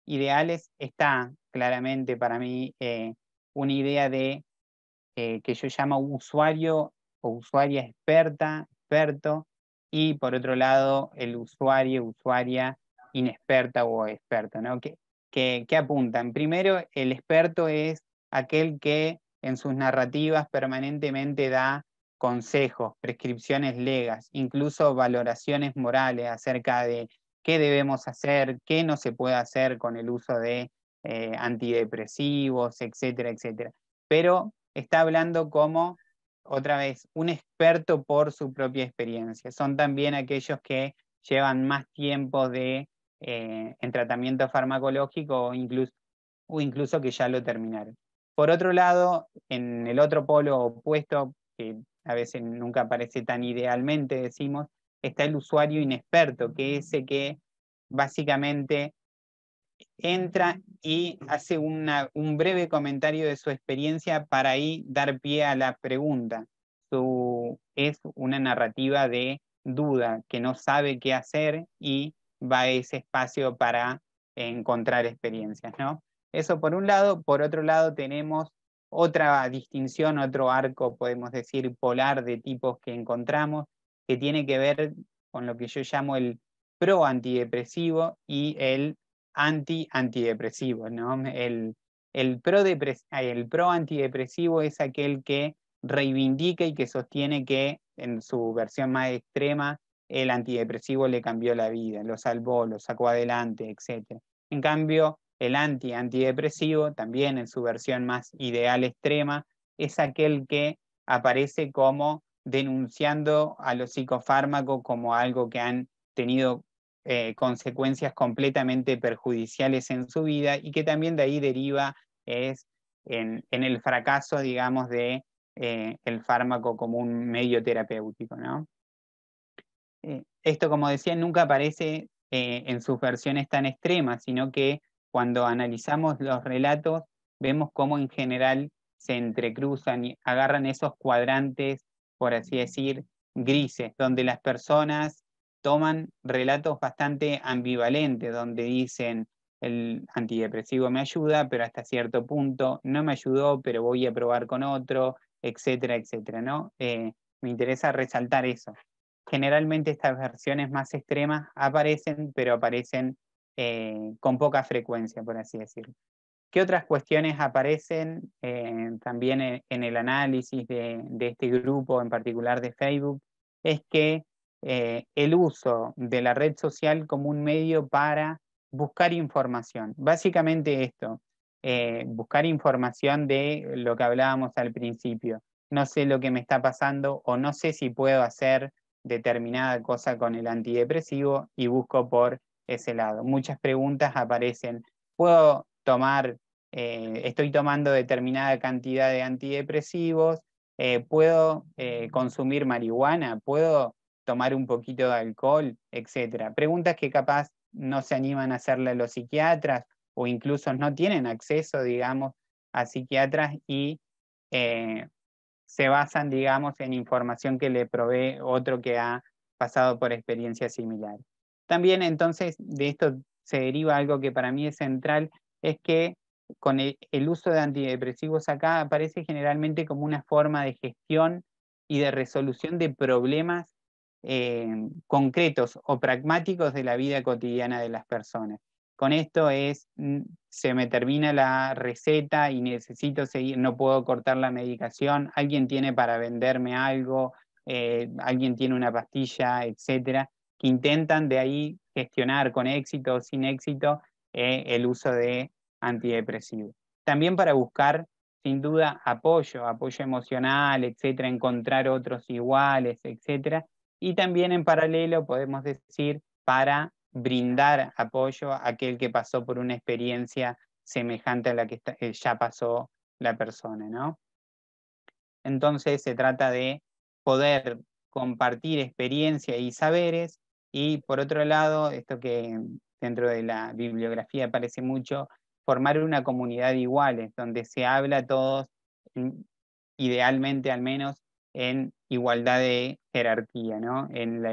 ideales está claramente para mí eh, una idea de eh, que yo llamo usuario o usuaria experta, experto, y por otro lado el usuario, usuaria inexperta o experto, ¿no? Que, apuntan. Primero, el experto es aquel que en sus narrativas permanentemente da consejos, prescripciones legas, incluso valoraciones morales acerca de qué debemos hacer, qué no se puede hacer con el uso de eh, antidepresivos, etcétera, etcétera. Pero está hablando como, otra vez, un experto por su propia experiencia. Son también aquellos que llevan más tiempo de, eh, en tratamiento farmacológico o incluso, o incluso que ya lo terminaron. Por otro lado, en el otro polo opuesto, que a veces nunca aparece tan idealmente, decimos, está el usuario inexperto, que es ese que básicamente entra y hace una, un breve comentario de su experiencia para ahí dar pie a la pregunta. Su, es una narrativa de duda, que no sabe qué hacer y va a ese espacio para encontrar experiencias, ¿no? Eso por un lado. Por otro lado tenemos otra distinción, otro arco, podemos decir, polar de tipos que encontramos, que tiene que ver con lo que yo llamo el pro-antidepresivo y el anti-antidepresivo. ¿no? El, el pro, el pro antidepresivo es aquel que reivindica y que sostiene que en su versión más extrema el antidepresivo le cambió la vida, lo salvó, lo sacó adelante, etc. En cambio, el anti-antidepresivo, también en su versión más ideal extrema, es aquel que aparece como denunciando a los psicofármacos como algo que han tenido eh, consecuencias completamente perjudiciales en su vida y que también de ahí deriva es en, el fracaso, digamos, de eh, el fármaco como un medio terapéutico, ¿no? Eh, esto, como decía, nunca aparece en sus versiones tan extremas, sino que cuando analizamos los relatos, vemos cómo en general se entrecruzan y agarran esos cuadrantes, por así decir, grises, donde las personas toman relatos bastante ambivalentes, donde dicen el antidepresivo me ayuda, pero hasta cierto punto no me ayudó, pero voy a probar con otro, etcétera, etcétera, ¿no? Eh, me interesa resaltar eso. Generalmente estas versiones más extremas aparecen, pero aparecen eh, con poca frecuencia, por así decirlo. ¿Qué otras cuestiones aparecen eh, también en, el análisis de, este grupo, en particular de Facebook? Es que eh, el uso de la red social como un medio para buscar información. Básicamente esto, buscar información de lo que hablábamos al principio. No sé lo que me está pasando o no sé si puedo hacer determinada cosa con el antidepresivo y busco por ese lado. Muchas preguntas aparecen. ¿Puedo tomar, eh, estoy tomando determinada cantidad de antidepresivos? Eh, ¿Puedo eh, consumir marihuana? ¿Puedo tomar un poquito de alcohol? Etcétera. Preguntas que capaz no se animan a hacerle los psiquiatras o incluso no tienen acceso, digamos, a psiquiatras y se basan, digamos, en información que le provee otro que ha pasado por experiencias similares. También entonces de esto se deriva algo que para mí es central, es que con el, uso de antidepresivos acá aparece generalmente como una forma de gestión y de resolución de problemas eh, concretos o pragmáticos de la vida cotidiana de las personas. Con esto es, mm, se me termina la receta y necesito seguir, no puedo cortar la medicación, alguien tiene para venderme algo, eh, alguien tiene una pastilla, etcétera que intentan de ahí gestionar con éxito o sin éxito eh, el uso de antidepresivos. También para buscar, sin duda, apoyo, apoyo emocional, etcétera, encontrar otros iguales, etcétera. Y también en paralelo, podemos decir, para brindar apoyo a aquel que pasó por una experiencia semejante a la que eh, ya pasó la persona, ¿no? Entonces se trata de poder compartir experiencia y saberes y por otro lado, esto que dentro de la bibliografía aparece mucho, formar una comunidad de iguales, donde se habla todos, idealmente al menos, en igualdad de jerarquía, ¿no? en, la,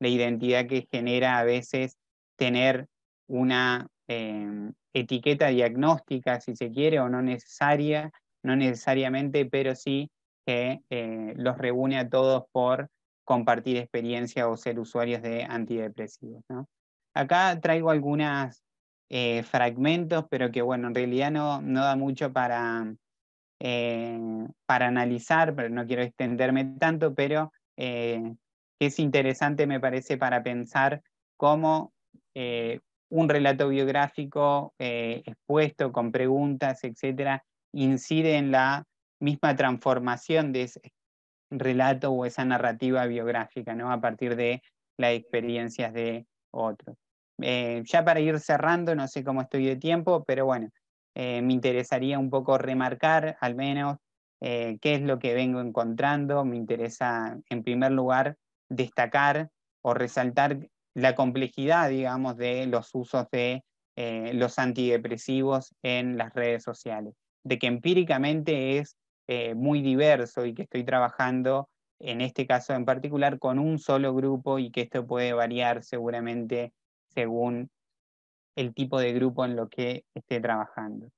la identidad que genera a veces tener una em, etiqueta diagnóstica, si se quiere, o no necesaria, no necesariamente, pero sí que eh, los reúne a todos por compartir experiencia o ser usuarios de antidepresivos. Acá traigo algunos eh, fragmentos, pero que bueno, en realidad no, no da mucho para, eh, para analizar, pero no quiero extenderme tanto, pero eh, es interesante me parece para pensar cómo un relato biográfico expuesto con preguntas, etcétera, incide en la misma transformación de relato o esa narrativa biográfica, ¿no? A partir de las experiencias de otros. Eh, ya para ir cerrando, no sé cómo estoy de tiempo, pero bueno, eh, me interesaría un poco remarcar al menos eh, qué es lo que vengo encontrando. Me interesa, en primer lugar, destacar o resaltar la complejidad, digamos, de los usos de los antidepresivos en las redes sociales, de que empíricamente es eh, muy diverso y que estoy trabajando en este caso en particular con un solo grupo y que esto puede variar seguramente según el tipo de grupo en lo que esté trabajando.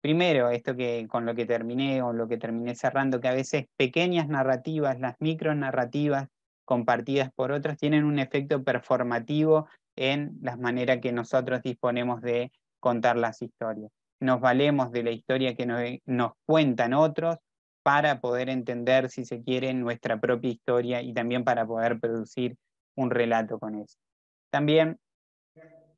Primero, esto que con lo que terminé o lo que terminé cerrando, que a veces pequeñas narrativas, las micro narrativas compartidas por otras, tienen un efecto performativo en las maneras que nosotros disponemos de contar las historias. nos valemos de la historia que nos, cuentan otros para poder entender, si se quiere, nuestra propia historia y también para poder producir un relato con eso. También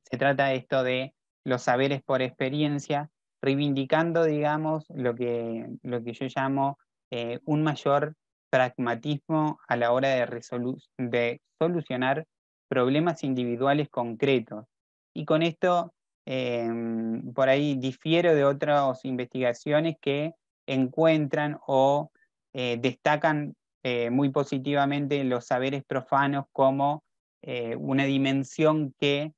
se trata esto de los saberes por experiencia, reivindicando, digamos, lo que, lo que yo llamo eh, un mayor pragmatismo a la hora de, solucionar problemas individuales concretos. Y con esto, em, por ahí difiero de otras investigaciones que encuentran o eh, destacan eh, muy positivamente los saberes profanos como eh, una dimensión que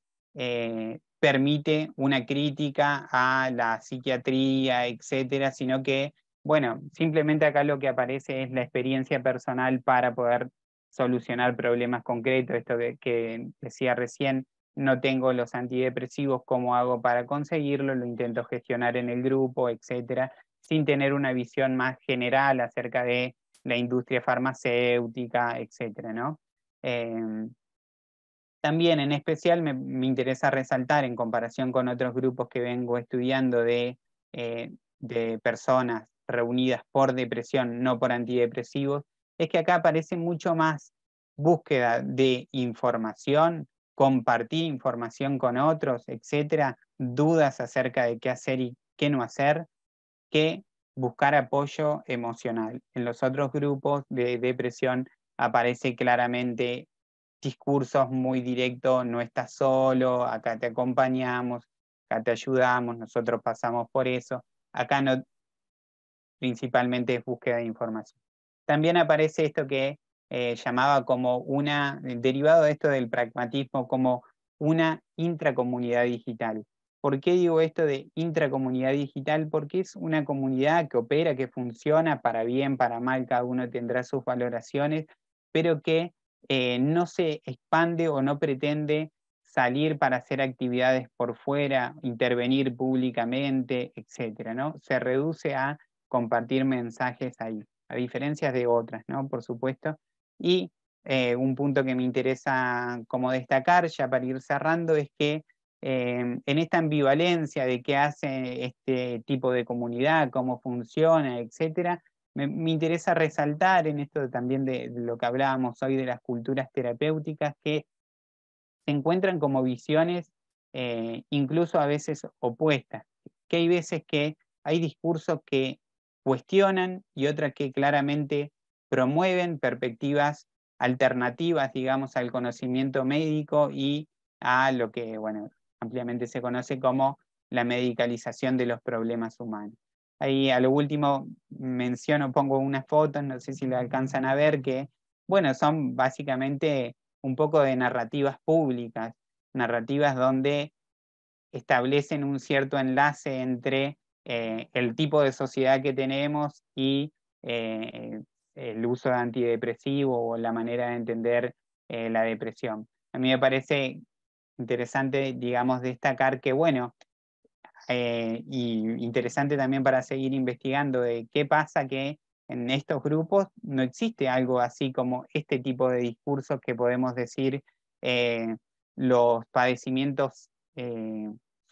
permite una crítica a la psiquiatría, etcétera, sino que, bueno, simplemente acá lo que aparece es la experiencia personal para poder solucionar problemas concretos, esto que, decía recién, no tengo los antidepresivos, ¿cómo hago para conseguirlo? Lo intento gestionar en el grupo, etcétera, sin tener una visión más general acerca de la industria farmacéutica, etcétera, ¿no? Em, también en especial me, interesa resaltar en comparación con otros grupos que vengo estudiando de, eh, de personas reunidas por depresión, no por antidepresivos, es que acá aparece mucho más búsqueda de información, compartir información con otros, etcétera, dudas acerca de qué hacer y qué no hacer, que buscar apoyo emocional. En los otros grupos de depresión aparece claramente discursos muy directos, no estás solo, acá te acompañamos, acá te ayudamos, nosotros pasamos por eso. Acá no, principalmente es búsqueda de información. También aparece esto que eh, llamaba como una, derivado de esto del pragmatismo, como una intracomunidad digital. ¿Por qué digo esto de intracomunidad digital? Porque es una comunidad que opera, que funciona para bien, para mal, cada uno tendrá sus valoraciones, pero que eh, no se expande o no pretende salir para hacer actividades por fuera, intervenir públicamente, etc. ¿no? Se reduce a compartir mensajes ahí a diferencia de otras, ¿no? Por supuesto. Y eh, un punto que me interesa como destacar, ya para ir cerrando, es que eh, en esta ambivalencia de qué hace este tipo de comunidad, cómo funciona, etcétera, me, interesa resaltar en esto también de, lo que hablábamos hoy de las culturas terapéuticas, que se encuentran como visiones eh, incluso a veces opuestas, que hay veces que hay discursos que cuestionan y otras que claramente promueven perspectivas alternativas, digamos, al conocimiento médico y a lo que, bueno, ampliamente se conoce como la medicalización de los problemas humanos. Ahí a lo último menciono, pongo unas fotos, no sé si lo alcanzan a ver, que, bueno, son básicamente un poco de narrativas públicas, narrativas donde establecen un cierto enlace entre eh, el tipo de sociedad que tenemos y eh, el uso de antidepresivo o la manera de entender eh, la depresión. A mí me parece interesante, digamos, destacar que, bueno, y interesante también para seguir investigando de qué pasa que en estos grupos no existe algo así como este tipo de discursos que podemos decir los padecimientos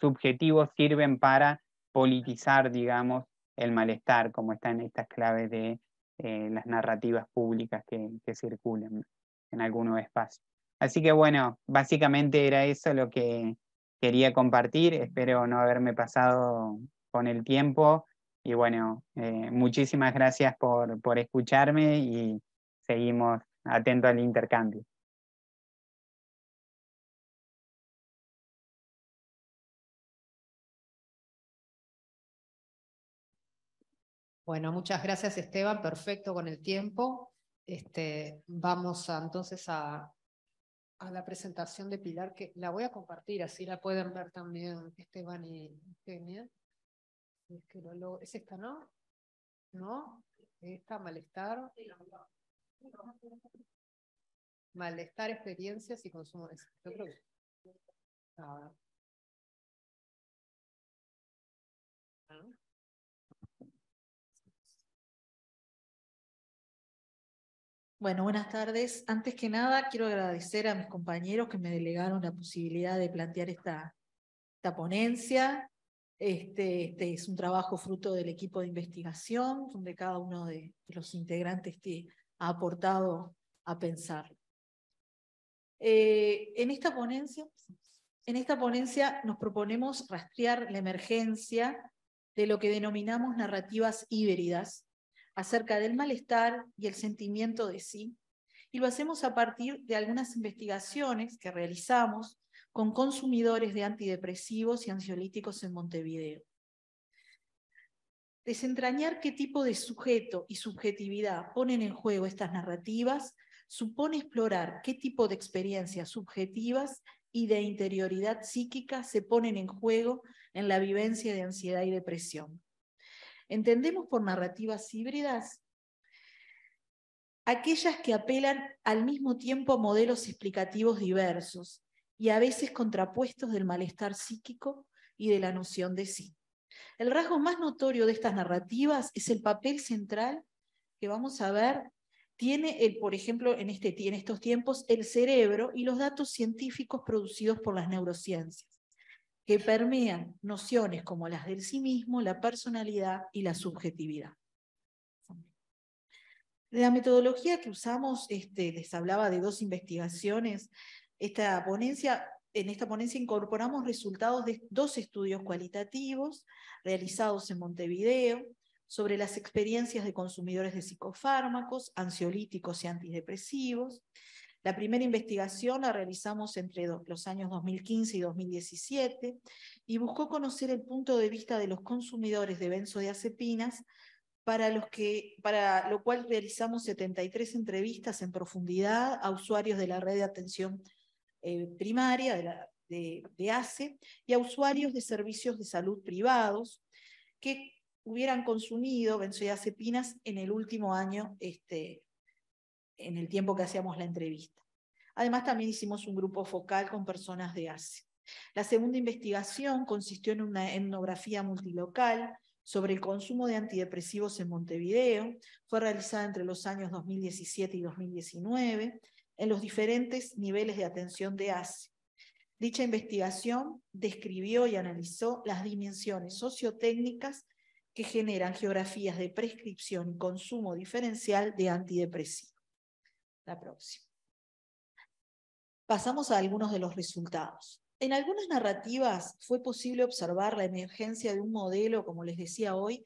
subjetivos sirven para politizar, digamos, el malestar, como está en estas claves de eh, las narrativas públicas que, circulan en algunos espacios. Así que bueno, básicamente era eso lo que quería compartir. Espero no haberme pasado con el tiempo. Y bueno, eh, muchísimas gracias por, por escucharme y seguimos atentos al intercambio. Bueno, muchas gracias Esteban, perfecto con el tiempo. Este, vamos entonces a, la presentación de Pilar, que la voy a compartir, así la pueden ver también Esteban y Eugenia. Es, que es esta, ¿no? ¿No? Esta, malestar. Malestar, experiencias y consumo. Yo creo que... Bueno, buenas tardes. Antes que nada, quiero agradecer a mis compañeros que me delegaron la posibilidad de plantear esta, esta ponencia. Este, este, es un trabajo fruto del equipo de investigación, donde cada uno de, los integrantes ha aportado a pensar. Eh, en, esta ponencia, en esta ponencia nos proponemos rastrear la emergencia de lo que denominamos narrativas híbridas acerca del malestar y el sentimiento de sí, y lo hacemos a partir de algunas investigaciones que realizamos con consumidores de antidepresivos y ansiolíticos en Montevideo. Desentrañar qué tipo de sujeto y subjetividad ponen en juego estas narrativas supone explorar qué tipo de experiencias subjetivas y de interioridad psíquica se ponen en juego en la vivencia de ansiedad y depresión. Entendemos por narrativas híbridas aquellas que apelan al mismo tiempo a modelos explicativos diversos y a veces contrapuestos del malestar psíquico y de la noción de sí. El rasgo más notorio de estas narrativas es el papel central que vamos a ver tiene, el, por ejemplo, en, este, en estos tiempos, el cerebro y los datos científicos producidos por las neurociencias, que permean nociones como las del sí mismo, la personalidad y la subjetividad. La metodología que usamos, este, les hablaba de dos investigaciones esta ponencia, en esta ponencia incorporamos resultados de dos estudios cualitativos realizados en Montevideo sobre las experiencias de consumidores de psicofármacos, ansiolíticos y antidepresivos. La primera investigación la realizamos entre los años 2015 y 2017 y buscó conocer el punto de vista de los consumidores de benzodiazepinas para, los que, para lo cual realizamos 73 entrevistas en profundidad a usuarios de la red de atención eh, primaria de, de, ACE y a usuarios de servicios de salud privados que hubieran consumido benzodiazepinas en el último año, este, en el tiempo que hacíamos la entrevista. Además, también hicimos un grupo focal con personas de ACE. La segunda investigación consistió en una etnografía multilocal sobre el consumo de antidepresivos en Montevideo. Fue realizada entre los años 2017 y 2019 en los diferentes niveles de atención de ACE. Dicha investigación describió y analizó las dimensiones sociotécnicas que generan geografías de prescripción y consumo diferencial de antidepresivos. La próxima. Pasamos a algunos de los resultados. En algunas narrativas fue posible observar la emergencia de un modelo, como les decía hoy,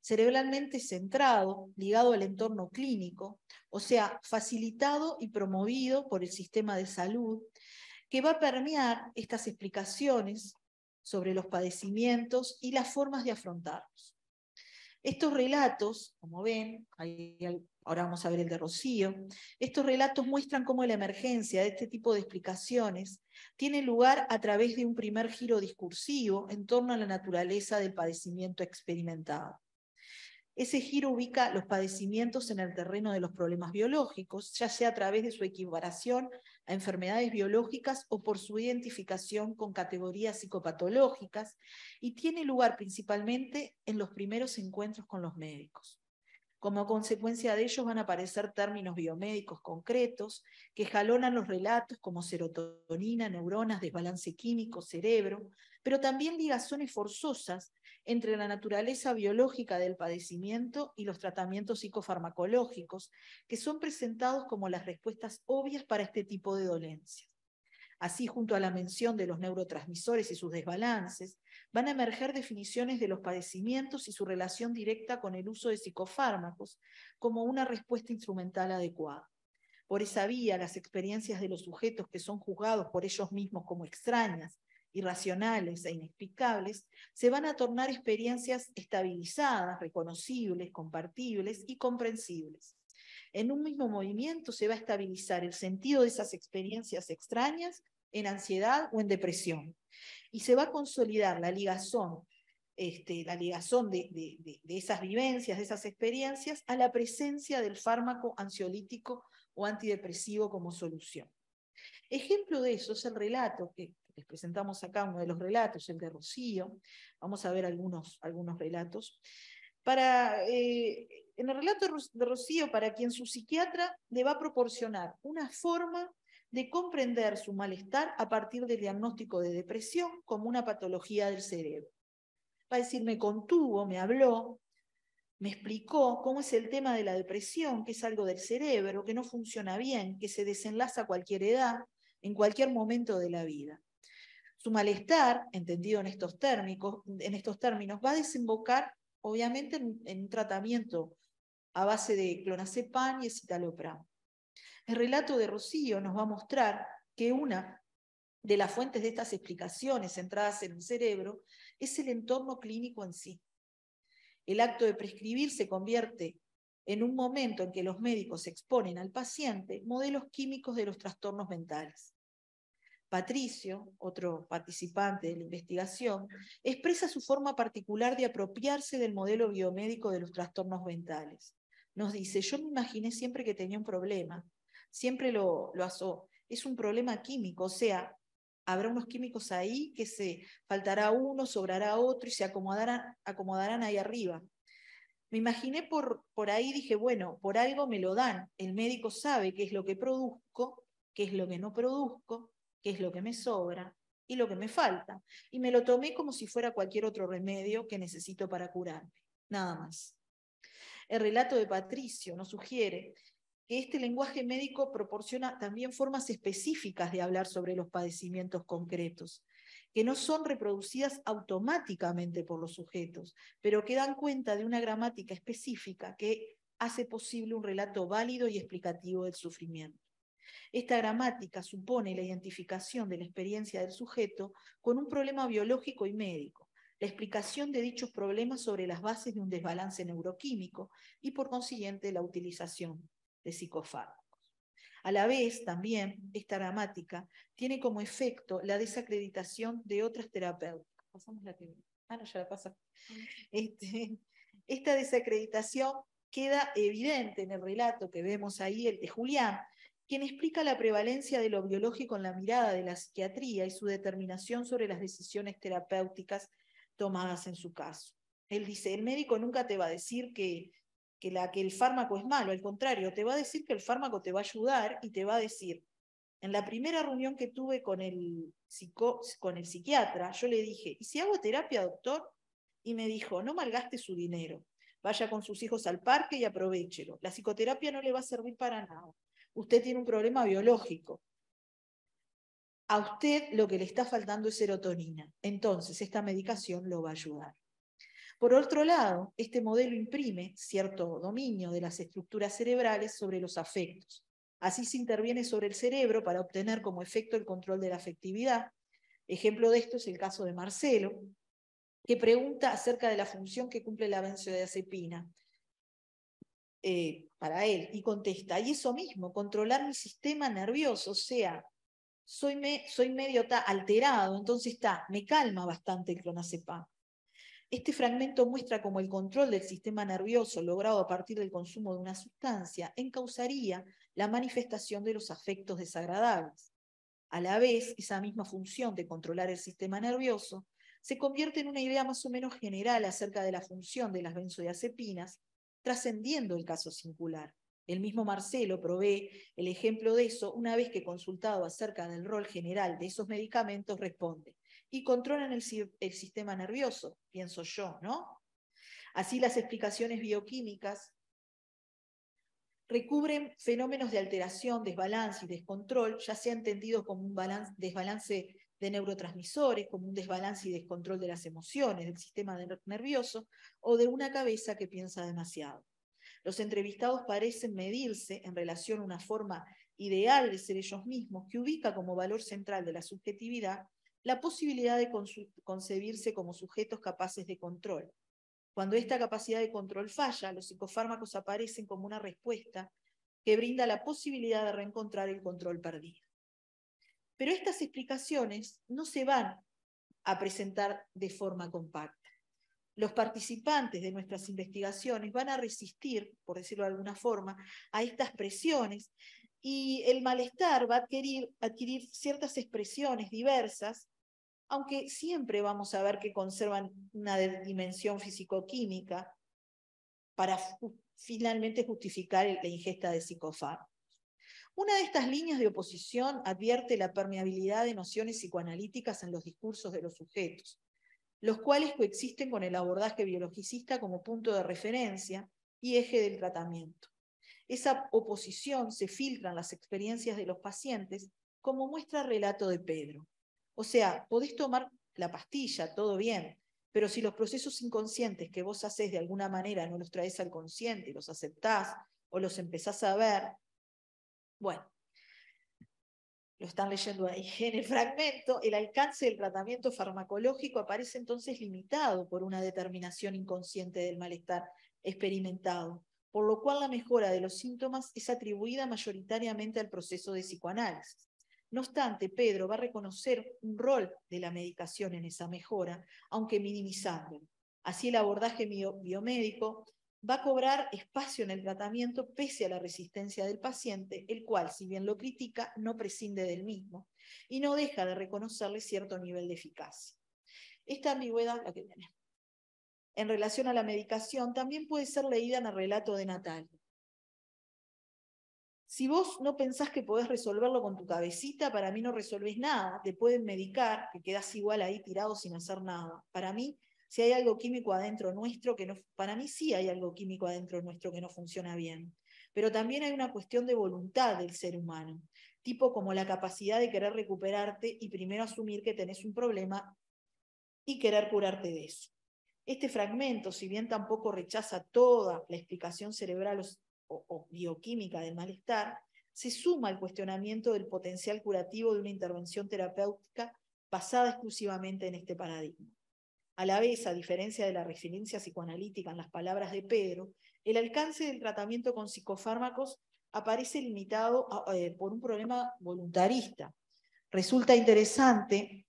cerebralmente centrado, ligado al entorno clínico, o sea, facilitado y promovido por el sistema de salud, que va a permear estas explicaciones sobre los padecimientos y las formas de afrontarlos. Estos relatos, como ven, ahora vamos a ver el de Rocío, estos relatos muestran cómo la emergencia de este tipo de explicaciones tiene lugar a través de un primer giro discursivo en torno a la naturaleza del padecimiento experimentado. Ese giro ubica los padecimientos en el terreno de los problemas biológicos, ya sea a través de su equiparación a enfermedades biológicas o por su identificación con categorías psicopatológicas, y tiene lugar principalmente en los primeros encuentros con los médicos. Como consecuencia de ellos van a aparecer términos biomédicos concretos que jalonan los relatos como serotonina, neuronas, desbalance químico, cerebro, pero también ligazones forzosas entre la naturaleza biológica del padecimiento y los tratamientos psicofarmacológicos, que son presentados como las respuestas obvias para este tipo de dolencias. Así, junto a la mención de los neurotransmisores y sus desbalances, van a emerger definiciones de los padecimientos y su relación directa con el uso de psicofármacos como una respuesta instrumental adecuada. Por esa vía, las experiencias de los sujetos que son juzgados por ellos mismos como extrañas, irracionales e inexplicables, se van a tornar experiencias estabilizadas, reconocibles, compartibles y comprensibles. En un mismo movimiento se va a estabilizar el sentido de esas experiencias extrañas en ansiedad o en depresión. Y se va a consolidar la ligazón, este, la ligazón de, esas vivencias, de esas experiencias, a la presencia del fármaco ansiolítico o antidepresivo como solución. Ejemplo de eso es el relato que les presentamos acá, uno de los relatos, el de Rocío. Vamos a ver algunos, algunos relatos. Para, eh, en el relato de Rocío, para quien su psiquiatra le va a proporcionar una forma de comprender su malestar a partir del diagnóstico de depresión como una patología del cerebro. Va a decir, me contuvo, me habló, me explicó cómo es el tema de la depresión, que es algo del cerebro, que no funciona bien, que se desenlaza a cualquier edad, en cualquier momento de la vida. Su malestar, entendido en estos, términos, va a desembocar, obviamente, en, un tratamiento a base de clonazepam y escitalopram. El relato de Rocío nos va a mostrar que una de las fuentes de estas explicaciones centradas en el cerebro es el entorno clínico en sí. El acto de prescribir se convierte en un momento en que los médicos exponen al paciente modelos químicos de los trastornos mentales. Patricio, otro participante de la investigación, expresa su forma particular de apropiarse del modelo biomédico de los trastornos mentales. Nos dice, yo me imaginé siempre que tenía un problema, siempre lo, lo asó, es un problema químico, o sea, habrá unos químicos ahí que se faltará uno, sobrará otro y se acomodarán, acomodarán ahí arriba. Me imaginé por, por ahí, dije, bueno, por algo me lo dan. El médico sabe qué es lo que produzco, qué es lo que no produzco, qué es lo que me sobra y lo que me falta. Y me lo tomé como si fuera cualquier otro remedio que necesito para curarme. Nada más. El relato de Patricio nos sugiere que este lenguaje médico proporciona también formas específicas de hablar sobre los padecimientos concretos, que no son reproducidas automáticamente por los sujetos, pero que dan cuenta de una gramática específica que hace posible un relato válido y explicativo del sufrimiento. Esta gramática supone la identificación de la experiencia del sujeto con un problema biológico y médico, la explicación de dichos problemas sobre las bases de un desbalance neuroquímico y por consiguiente la utilización de psicofármacos. A la vez, también, esta gramática tiene como efecto la desacreditación de otras terapéuticas. Pasamos la Ah, no, ya la pasa. Este, esta desacreditación queda evidente en el relato que vemos ahí, el de Julián, quien explica la prevalencia de lo biológico en la mirada de la psiquiatría y su determinación sobre las decisiones terapéuticas tomadas en su caso. Él dice, el médico nunca te va a decir que que, la, que el fármaco es malo, al contrario, te va a decir que el fármaco te va a ayudar y te va a decir, en la primera reunión que tuve con el, con el psiquiatra, yo le dije, ¿y si hago terapia, doctor? Y me dijo, no malgaste su dinero, vaya con sus hijos al parque y aprovechelo. La psicoterapia no le va a servir para nada. Usted tiene un problema biológico. A usted lo que le está faltando es serotonina. Entonces, esta medicación lo va a ayudar. Por otro lado, este modelo imprime cierto dominio de las estructuras cerebrales sobre los afectos. Así se interviene sobre el cerebro para obtener como efecto el control de la afectividad. Ejemplo de esto es el caso de Marcelo, que pregunta acerca de la función que cumple la benzodiazepina eh, para él y contesta, y eso mismo, controlar mi sistema nervioso, o sea, soy, medio alterado, entonces está, me calma bastante el clonazepam. Este fragmento muestra cómo el control del sistema nervioso logrado a partir del consumo de una sustancia encausaría la manifestación de los afectos desagradables. A la vez, esa misma función de controlar el sistema nervioso se convierte en una idea más o menos general acerca de la función de las benzodiazepinas, trascendiendo el caso singular. El mismo Marcelo provee el ejemplo de eso una vez que consultado acerca del rol general de esos medicamentos responde, y controlan el, sistema nervioso, pienso yo, ¿no? Así las explicaciones bioquímicas recubren fenómenos de alteración, desbalance y descontrol, ya sea entendidos como un desbalance de neurotransmisores, como un desbalance y descontrol de las emociones, del sistema nervioso, o de una cabeza que piensa demasiado. Los entrevistados parecen medirse en relación a una forma ideal de ser ellos mismos, que ubica como valor central de la subjetividad la posibilidad de concebirse como sujetos capaces de control. Cuando esta capacidad de control falla, los psicofármacos aparecen como una respuesta que brinda la posibilidad de reencontrar el control perdido. Pero estas explicaciones no se van a presentar de forma compacta. Los participantes de nuestras investigaciones van a resistir, por decirlo de alguna forma, a estas presiones y el malestar va a adquirir, adquirir ciertas expresiones diversas aunque siempre vamos a ver que conservan una dimensión físico-química para finalmente justificar la ingesta de psicofármacos. Una de estas líneas de oposición advierte la permeabilidad de nociones psicoanalíticas en los discursos de los sujetos. los cuales coexisten con el abordaje biologicista como punto de referencia y eje del tratamiento. Esa oposición se filtra en las experiencias de los pacientes, como muestra el relato de Pedro. O sea, podés tomar la pastilla, todo bien, pero si los procesos inconscientes que vos haces de alguna manera no los traes al consciente y los aceptás o los empezás a ver, bueno, lo están leyendo ahí. En el fragmento, el alcance del tratamiento farmacológico aparece entonces limitado por una determinación inconsciente del malestar experimentado, por lo cual la mejora de los síntomas es atribuida mayoritariamente al proceso de psicoanálisis. No obstante, Pedro va a reconocer un rol de la medicación en esa mejora, aunque minimizándolo. Así el abordaje biomédico va a cobrar espacio en el tratamiento pese a la resistencia del paciente, el cual, si bien lo critica, no prescinde del mismo y no deja de reconocerle cierto nivel de eficacia. Esta ambigüedad, la que viene, en relación a la medicación, también puede ser leída en el relato de Natalia. Si vos no pensás que podés resolverlo con tu cabecita, para mí no resolvés nada. Te pueden medicar, que quedás igual ahí tirado sin hacer nada. Para mí si hay algo químico adentro nuestro que no, para mí sí hay algo químico adentro nuestro que no funciona bien, pero también hay una cuestión de voluntad del ser humano, tipo como la capacidad de querer recuperarte y primero asumir que tenés un problema y querer curarte de eso. Este fragmento, si bien tampoco rechaza toda la explicación cerebral o, bioquímica del malestar, se suma al cuestionamiento del potencial curativo de una intervención terapéutica basada exclusivamente en este paradigma. A la vez, a diferencia de la referencia psicoanalítica en las palabras de Pedro, el alcance del tratamiento con psicofármacos aparece limitado eh, por un problema voluntarista. Resulta interesante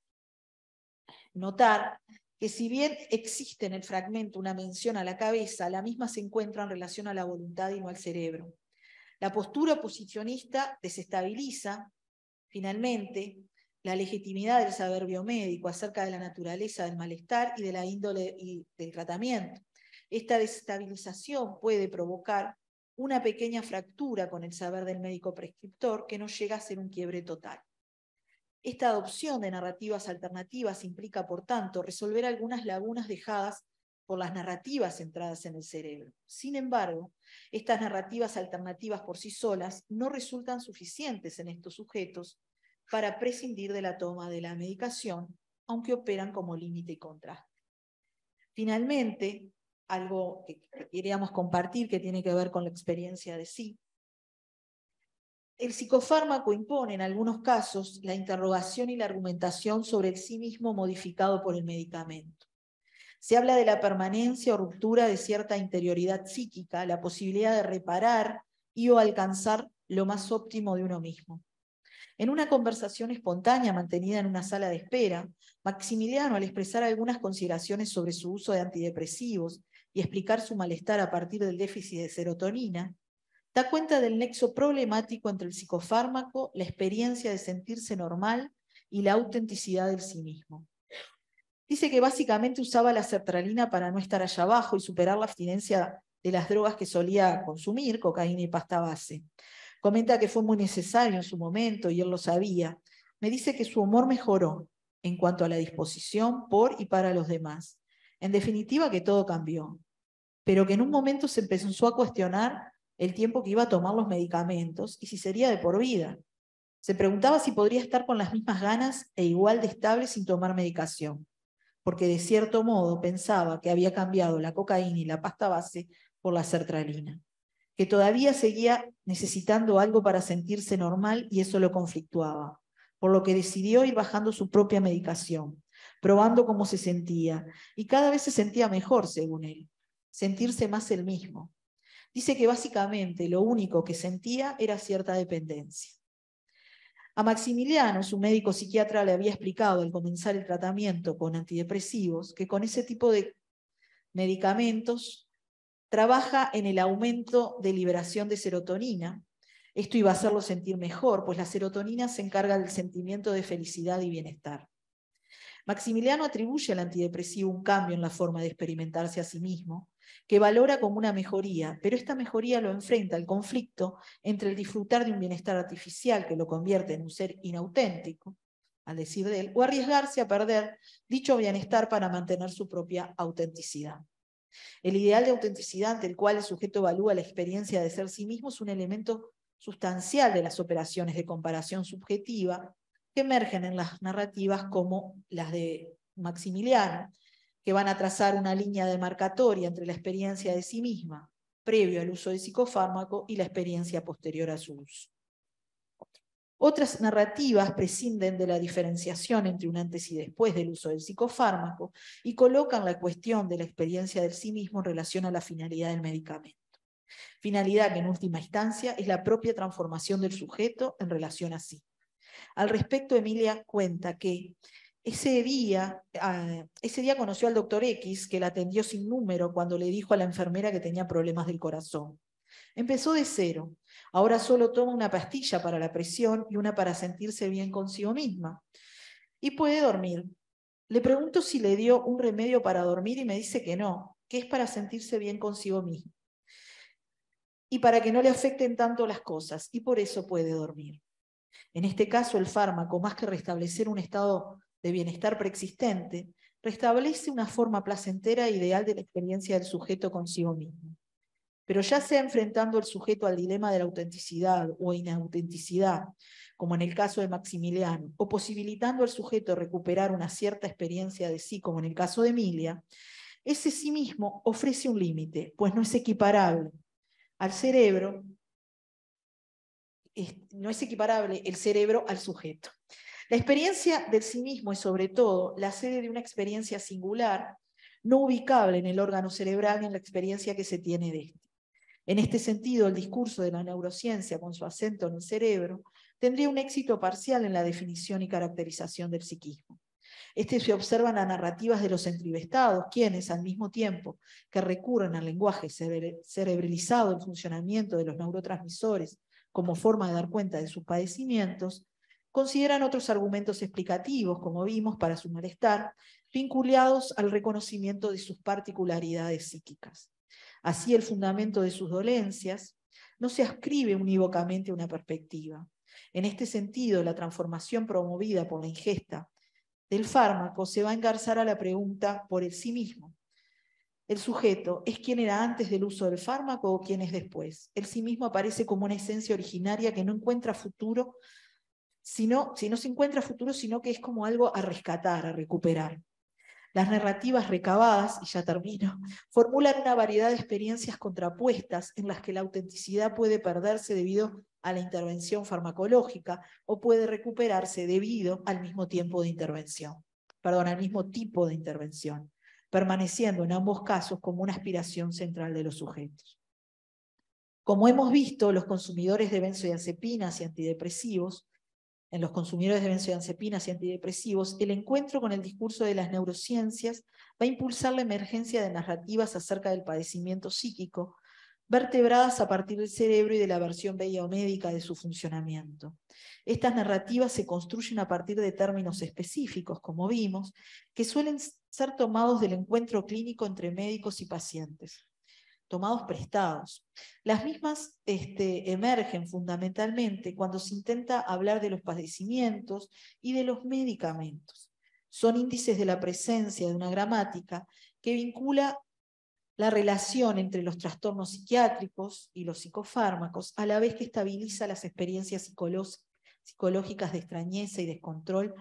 notar que si bien existe en el fragmento una mención a la cabeza, la misma se encuentra en relación a la voluntad y no al cerebro. La postura posicionista desestabiliza, finalmente, la legitimidad del saber biomédico acerca de la naturaleza del malestar y de la índole y del tratamiento. Esta desestabilización puede provocar una pequeña fractura con el saber del médico prescriptor que no llega a ser un quiebre total. Esta adopción de narrativas alternativas implica, por tanto, resolver algunas lagunas dejadas por las narrativas centradas en el cerebro. Sin embargo, estas narrativas alternativas por sí solas no resultan suficientes en estos sujetos para prescindir de la toma de la medicación, aunque operan como límite y contraste. Finalmente, algo que queríamos compartir que tiene que ver con la experiencia de sí. El psicofármaco impone en algunos casos la interrogación y la argumentación sobre el sí mismo modificado por el medicamento. Se habla de la permanencia o ruptura de cierta interioridad psíquica, la posibilidad de reparar y o alcanzar lo más óptimo de uno mismo. En una conversación espontánea mantenida en una sala de espera, Maximiliano, al expresar algunas consideraciones sobre su uso de antidepresivos y explicar su malestar a partir del déficit de serotonina, da cuenta del nexo problemático entre el psicofármaco, la experiencia de sentirse normal y la autenticidad del sí mismo. Dice que básicamente usaba la sertralina para no estar allá abajo y superar la abstinencia de las drogas que solía consumir, cocaína y pasta base. Comenta que fue muy necesario en su momento y él lo sabía. Me dice que su humor mejoró en cuanto a la disposición por y para los demás. En definitiva, que todo cambió, pero que en un momento se empezó a cuestionar el tiempo que iba a tomar los medicamentos y si sería de por vida. Se preguntaba si podría estar con las mismas ganas e igual de estable sin tomar medicación, porque de cierto modo pensaba que había cambiado la cocaína y la pasta base por la sertralina que todavía seguía necesitando algo para sentirse normal y eso lo conflictuaba, por lo que decidió ir bajando su propia medicación, probando cómo se sentía, y cada vez se sentía mejor, según él, sentirse más el mismo. Dice que básicamente lo único que sentía era cierta dependencia. A Maximiliano, su médico psiquiatra, le había explicado al comenzar el tratamiento con antidepresivos que con ese tipo de medicamentos trabaja en el aumento de liberación de serotonina. Esto iba a hacerlo sentir mejor, pues la serotonina se encarga del sentimiento de felicidad y bienestar. Maximiliano atribuye al antidepresivo un cambio en la forma de experimentarse a sí mismo, que valora como una mejoría, pero esta mejoría lo enfrenta al conflicto entre el disfrutar de un bienestar artificial que lo convierte en un ser inauténtico, al decir de él, o arriesgarse a perder dicho bienestar para mantener su propia autenticidad. El ideal de autenticidad ante el cual el sujeto evalúa la experiencia de ser sí mismo es un elemento sustancial de las operaciones de comparación subjetiva que emergen en las narrativas como las de Maximiliano, que van a trazar una línea demarcatoria entre la experiencia de sí misma previo al uso de psicofármaco y la experiencia posterior a su uso. Otras narrativas prescinden de la diferenciación entre un antes y después del uso del psicofármaco y colocan la cuestión de la experiencia del sí mismo en relación a la finalidad del medicamento. Finalidad que en última instancia es la propia transformación del sujeto en relación a sí. Al respecto, Emilia cuenta que ese día, ah, ese día conoció al doctor X, que la atendió sin número cuando le dijo a la enfermera que tenía problemas del corazón. Empezó de cero. Ahora solo toma una pastilla para la presión y una para sentirse bien consigo misma. Y puede dormir. Le pregunto si le dio un remedio para dormir y me dice que no, que es para sentirse bien consigo misma. Y para que no le afecten tanto las cosas, y por eso puede dormir. En este caso, el fármaco, más que restablecer un estado de bienestar preexistente, restablece una forma placentera e ideal de la experiencia del sujeto consigo mismo. Pero ya sea enfrentando el sujeto al dilema de la autenticidad o inautenticidad, como en el caso de Maximiliano, o posibilitando al sujeto recuperar una cierta experiencia de sí, como en el caso de Emilia, ese sí mismo ofrece un límite, pues no es equiparable al cerebro, no es equiparable el cerebro al sujeto. La experiencia del sí mismo es sobre todo la sede de una experiencia singular, no ubicable en el órgano cerebral ni en la experiencia que se tiene de este. En este sentido, el discurso de la neurociencia, con su acento en el cerebro, tendría un éxito parcial en la definición y caracterización del psiquismo. Este se observa en las narrativas de los entrevistados, quienes, al mismo tiempo que recurren al lenguaje cerebralizado en funcionamiento de los neurotransmisores como forma de dar cuenta de sus padecimientos, Consideran otros argumentos explicativos, como vimos, para su malestar, vinculados al reconocimiento de sus particularidades psíquicas. Así, el fundamento de sus dolencias no se ascribe unívocamente a una perspectiva. En este sentido, la transformación promovida por la ingesta del fármaco se va a engarzar a la pregunta por el sí mismo. El sujeto es quien era antes del uso del fármaco o quien es después. El sí mismo aparece como una esencia originaria que no encuentra futuro sino, si no se encuentra futuro, sino que es como algo a rescatar, a recuperar. Las narrativas recabadas, y ya termino, formulan una variedad de experiencias contrapuestas en las que la autenticidad puede perderse debido a la intervención farmacológica o puede recuperarse debido al mismo tiempo de intervención, perdón, al mismo tipo de intervención, permaneciendo en ambos casos como una aspiración central de los sujetos. Como hemos visto, los consumidores de benzodiazepinas y antidepresivos en los consumidores de benzodiazepinas y antidepresivos, el encuentro con el discurso de las neurociencias va a impulsar la emergencia de narrativas acerca del padecimiento psíquico, vertebradas a partir del cerebro y de la versión biomédica de su funcionamiento. Estas narrativas se construyen a partir de términos específicos, como vimos, que suelen ser tomados del encuentro clínico entre médicos y pacientes tomados prestados. Las mismas este, emergen fundamentalmente cuando se intenta hablar de los padecimientos y de los medicamentos. Son índices de la presencia de una gramática que vincula la relación entre los trastornos psiquiátricos y los psicofármacos, a la vez que estabiliza las experiencias psicológicas de extrañeza y descontrol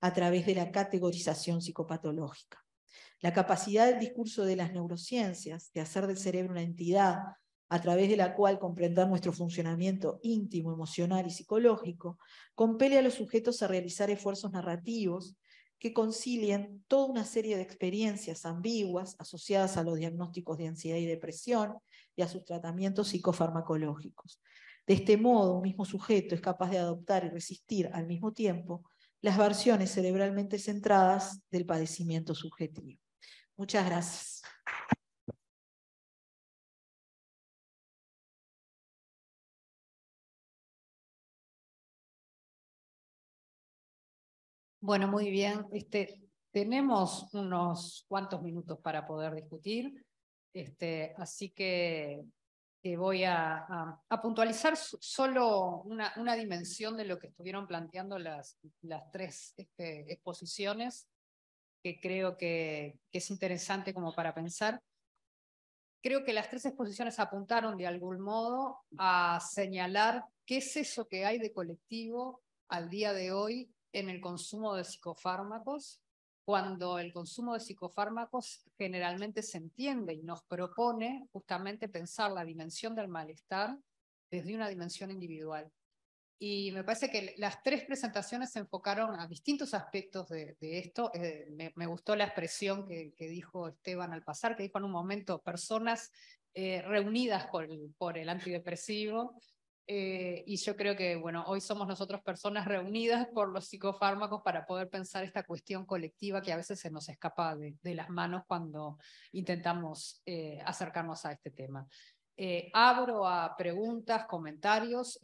a través de la categorización psicopatológica. La capacidad del discurso de las neurociencias de hacer del cerebro una entidad a través de la cual comprender nuestro funcionamiento íntimo, emocional y psicológico, compele a los sujetos a realizar esfuerzos narrativos que concilien toda una serie de experiencias ambiguas asociadas a los diagnósticos de ansiedad y depresión y a sus tratamientos psicofarmacológicos. De este modo, un mismo sujeto es capaz de adoptar y resistir al mismo tiempo las versiones cerebralmente centradas del padecimiento subjetivo. Muchas gracias. Bueno, muy bien. Este, tenemos unos cuantos minutos para poder discutir, este, así que que voy a, puntualizar solo una, dimensión de lo que estuvieron planteando las, las tres este, exposiciones, que creo que, que es interesante como para pensar. Creo que las tres exposiciones apuntaron de algún modo a señalar qué es eso que hay de colectivo al día de hoy en el consumo de psicofármacos cuando el consumo de psicofármacos generalmente se entiende y nos propone justamente pensar la dimensión del malestar desde una dimensión individual. Y me parece que las tres presentaciones se enfocaron a distintos aspectos de, esto. Eh, me, gustó la expresión que, dijo Esteban al pasar, que dijo en un momento personas eh, reunidas por por el antidepresivo eh, y yo creo que, bueno, hoy somos nosotros personas reunidas por los psicofármacos para poder pensar esta cuestión colectiva que a veces se nos escapa de, las manos cuando intentamos eh, acercarnos a este tema. Eh, abro a preguntas, comentarios.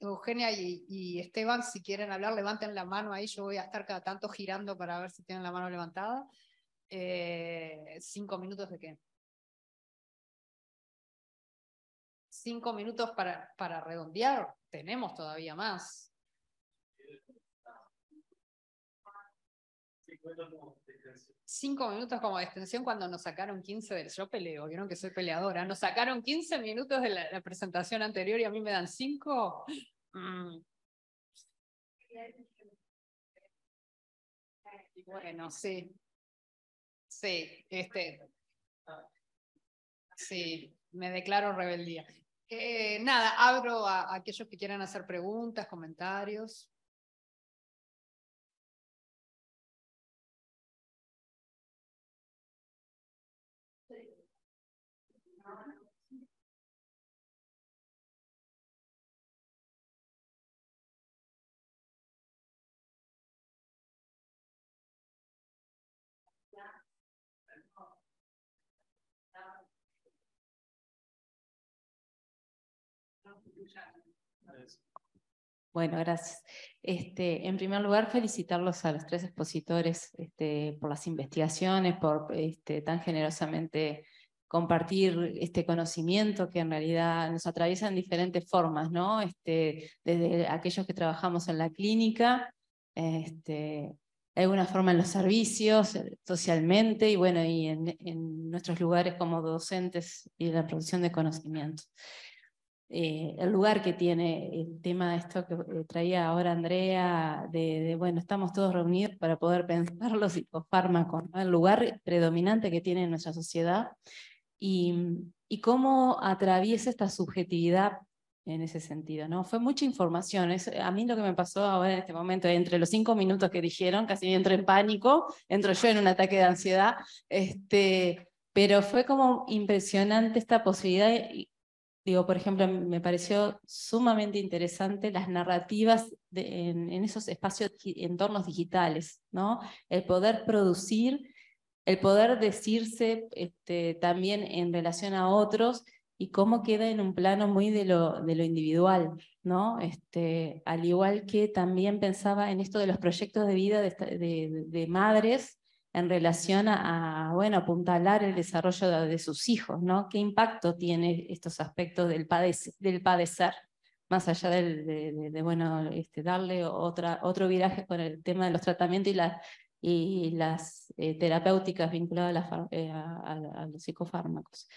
Eugenia y, Esteban, si quieren hablar, levanten la mano ahí. Yo voy a estar cada tanto girando para ver si tienen la mano levantada. cinco minutos de qué? Cinco minutos para, para redondear, tenemos todavía más. Cinco minutos como extensión cuando nos sacaron 15 del yo peleo, vieron que soy peleadora, nos sacaron 15 minutos de la, presentación anterior y a mí me dan cinco. Mm. Bueno, sí. Sí, este. Sí, me declaro rebeldía. Eh, nada, abro a, aquellos que quieran hacer preguntas, comentarios. Bueno, gracias. Este, en primer lugar, felicitarlos a los tres expositores este, por las investigaciones, por este, tan generosamente compartir este conocimiento que en realidad nos atraviesa en diferentes formas, ¿no? Este, desde aquellos que trabajamos en la clínica, este, de alguna forma en los servicios, socialmente, y bueno, y en, en nuestros lugares como docentes y la producción de conocimiento. Eh, el lugar que tiene el tema de esto que eh, traía ahora Andrea, de, bueno, estamos todos reunidos para poder pensar los psicofármacos, el lugar predominante que tiene en nuestra sociedad y, y, cómo atraviesa esta subjetividad en ese sentido. ¿no? Fue mucha información. Es, a mí lo que me pasó ahora en este momento, entre los cinco minutos que dijeron, casi entro en pánico, entro yo en un ataque de ansiedad, este, pero fue como impresionante esta posibilidad Digo, por ejemplo, me pareció sumamente interesante las narrativas en, esos espacios, entornos digitales, ¿no? El poder producir, el poder decirse este, también en relación a otros y cómo queda en un plano muy de lo, de lo individual, ¿no? Este, al igual que también pensaba en esto de los proyectos de vida de, de madres en relación a, bueno, apuntalar el desarrollo de, sus hijos, ¿no? ¿Qué impacto tiene estos aspectos del, del padecer? Más allá de, bueno, este, darle otra, otro viraje con el tema de los tratamientos y, la, y las eh, terapéuticas vinculadas eh, a los psicofármacos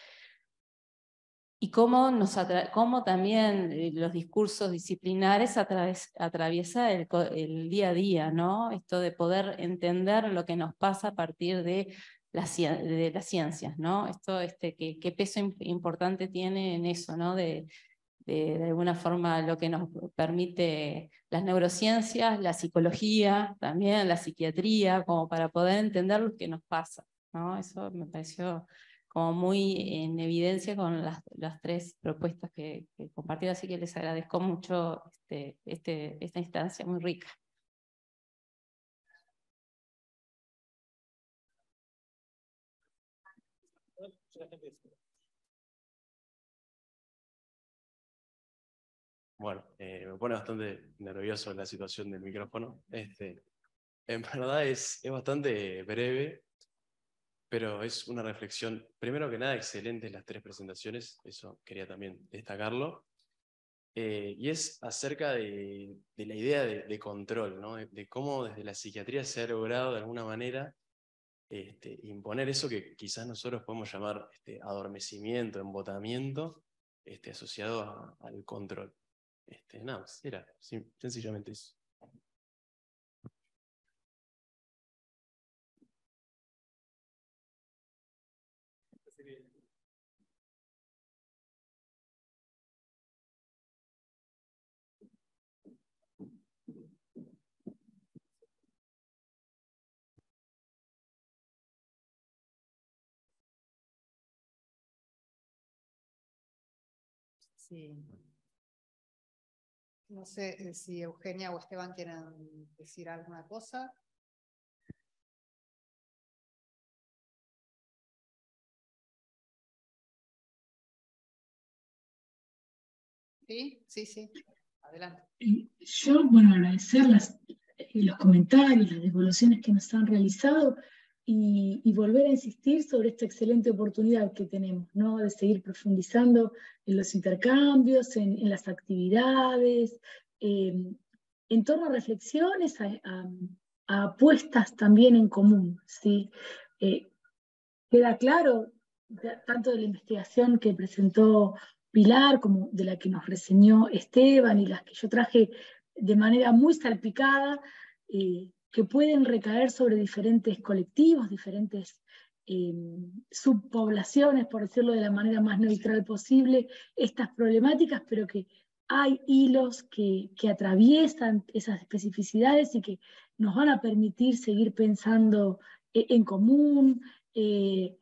y cómo, también eh, los discursos disciplinares atraviesa el, día a día, ¿no? Esto de poder entender lo que nos pasa a partir de, las ciencias, ¿no? Esto, este, qué, peso importante tiene en eso, ¿no? De, de, de, alguna forma lo que nos permite las neurociencias, la psicología, también la psiquiatría, como para poder entender lo que nos pasa, ¿no? Eso me pareció como muy en evidencia con las, tres propuestas que, que compartieron, así que les agradezco mucho este, este, esta instancia muy rica. Bueno, eh, me pone bastante nervioso la situación del micrófono. Este, en verdad es, es bastante breve pero es una reflexión, primero que nada, excelentes las tres presentaciones, eso quería también destacarlo. Eh, y es acerca de, la idea de, control, ¿no? de, cómo desde la psiquiatría se ha logrado de alguna manera este, imponer eso que quizás nosotros podemos llamar este, adormecimiento, embotamiento, este, asociado al control. Este, nada, era sencillamente eso. No sé eh, si Eugenia o Esteban quieren decir alguna cosa. Sí, sí, sí. Adelante. Yo, bueno, agradecer las, eh, los comentarios, las devoluciones que nos han realizado y, volver a insistir sobre esta excelente oportunidad que tenemos, ¿no? De seguir profundizando en los intercambios, en, las actividades, em, en torno a reflexiones, a, apuestas también en común, ¿sí? Eh, queda claro, tanto de la investigación que presentó Pilar como de la que nos reseñó Esteban y las que yo traje de manera muy salpicada, eh, que pueden recaer sobre diferentes colectivos, diferentes eh, subpoblaciones, por decirlo de la manera más neutral posible, estas problemáticas, pero que hay hilos que, atraviesan esas especificidades y que nos van a permitir seguir pensando eh, en común, eh,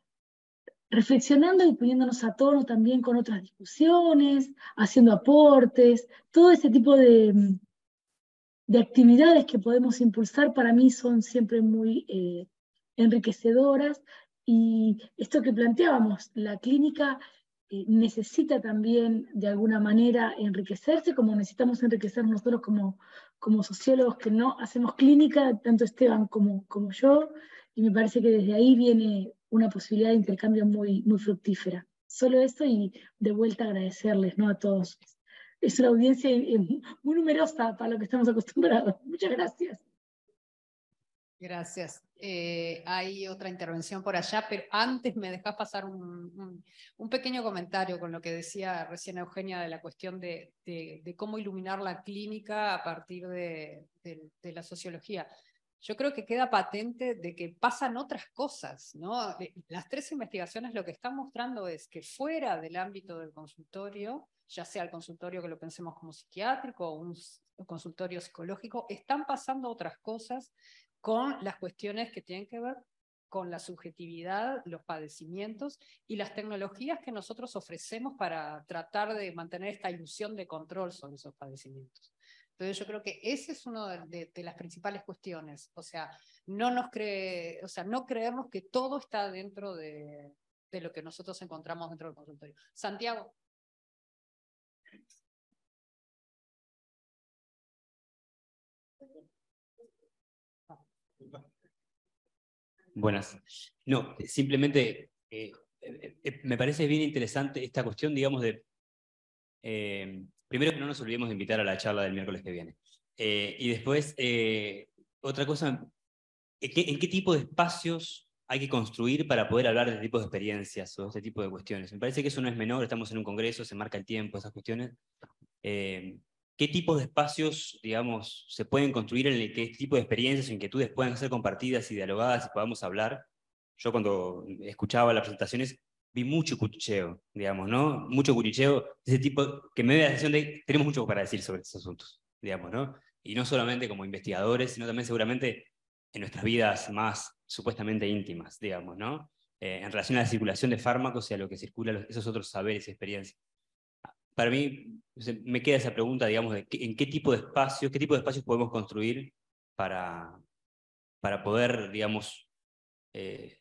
reflexionando y poniéndonos a tono también con otras discusiones, haciendo aportes, todo ese tipo de, de actividades que podemos impulsar para mí son siempre muy eh, enriquecedoras y esto que planteábamos, la clínica eh, necesita también de alguna manera enriquecerse, como necesitamos enriquecer nosotros como, como sociólogos que no hacemos clínica, tanto Esteban como, como yo, y me parece que desde ahí viene una posibilidad de intercambio muy, muy fructífera. Solo eso y de vuelta agradecerles ¿no? a todos es una audiencia muy numerosa para lo que estamos acostumbrados. Muchas gracias. Gracias. Eh, hay otra intervención por allá, pero antes me dejas pasar un, pequeño comentario con lo que decía recién Eugenia de la cuestión de, cómo iluminar la clínica a partir de, la sociología. Yo creo que queda patente de que pasan otras cosas, ¿no? Eh, las tres investigaciones lo que están mostrando es que fuera del ámbito del consultorio, ya sea el consultorio que lo pensemos como psiquiátrico o un consultorio psicológico, están pasando otras cosas con las cuestiones que tienen que ver con la subjetividad, los padecimientos y las tecnologías que nosotros ofrecemos para tratar de mantener esta ilusión de control sobre esos padecimientos. Entonces yo creo que esa es una de, las principales cuestiones, o sea, no nos cree, o sea, no creemos que todo está dentro de, de lo que nosotros encontramos dentro del consultorio. Santiago. Buenas. No, simplemente eh, eh, eh, me parece bien interesante esta cuestión, digamos, de... primero que no nos olvidemos de invitar a la charla del miércoles que viene. y después, otra cosa, ¿en qué, tipo de espacios hay que construir para poder hablar de este tipo de experiencias o este tipo de cuestiones? Me parece que eso no es menor, estamos en un congreso, se marca el tiempo, esas cuestiones. ¿Qué tipos de espacios, digamos, se pueden construir en el que este tipo de experiencias o inquietudes puedan ser compartidas y dialogadas y podamos hablar? Yo cuando escuchaba las presentaciones vi mucho cuchicheo, digamos, ¿no? Mucho cuchicheo, ese tipo que me da la sensación de tenemos mucho para decir sobre estos asuntos, digamos, ¿no? Y no solamente como investigadores, sino también seguramente en nuestras vidas más supuestamente íntimas, digamos, ¿no? Eh, en relación a la circulación de fármacos y a lo que circula, esos otros saberes y experiencias para mí me queda esa pregunta, digamos, de en qué tipo de espacios, qué tipo de espacios podemos construir para, para poder, digamos, eh,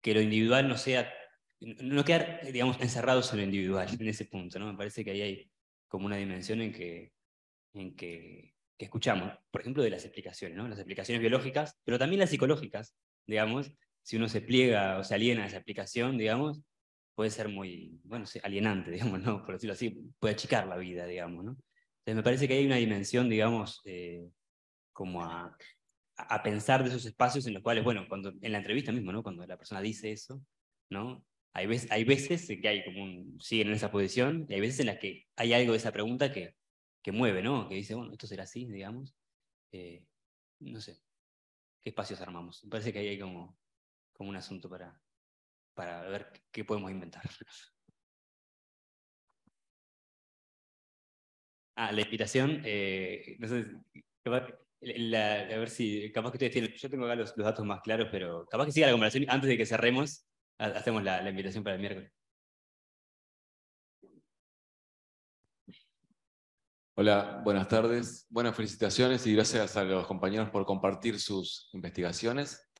que lo individual no sea, no quedar, digamos, encerrados en lo individual, en ese punto, ¿no? Me parece que ahí hay como una dimensión en que, en que escuchamos, por ejemplo, de las explicaciones, ¿no? Las explicaciones biológicas, pero también las psicológicas, digamos, si uno se pliega o se aliena a esa aplicación, digamos, puede ser muy, bueno, alienante, digamos, ¿no? Por decirlo así, puede achicar la vida, digamos, ¿no? Entonces me parece que hay una dimensión, digamos, eh, como a, a, pensar de esos espacios en los cuales, bueno, cuando, en la entrevista mismo, ¿no? Cuando la persona dice eso, ¿no? Hay veces, hay veces que hay como un, siguen en esa posición y hay veces en las que hay algo de esa pregunta que, que mueve, ¿no? Que dice, bueno, esto será así, digamos. Eh, no sé, ¿qué espacios armamos? Me parece que ahí hay como, como un asunto para, para ver qué podemos inventar. Ah, la invitación, eh, no sé, a ver si, capaz que ustedes tienen, yo tengo acá los, datos más claros, pero capaz que siga la conversación antes de que cerremos, hacemos la, la invitación para el miércoles. Hola, buenas tardes. Buenas felicitaciones y gracias a los compañeros por compartir sus investigaciones.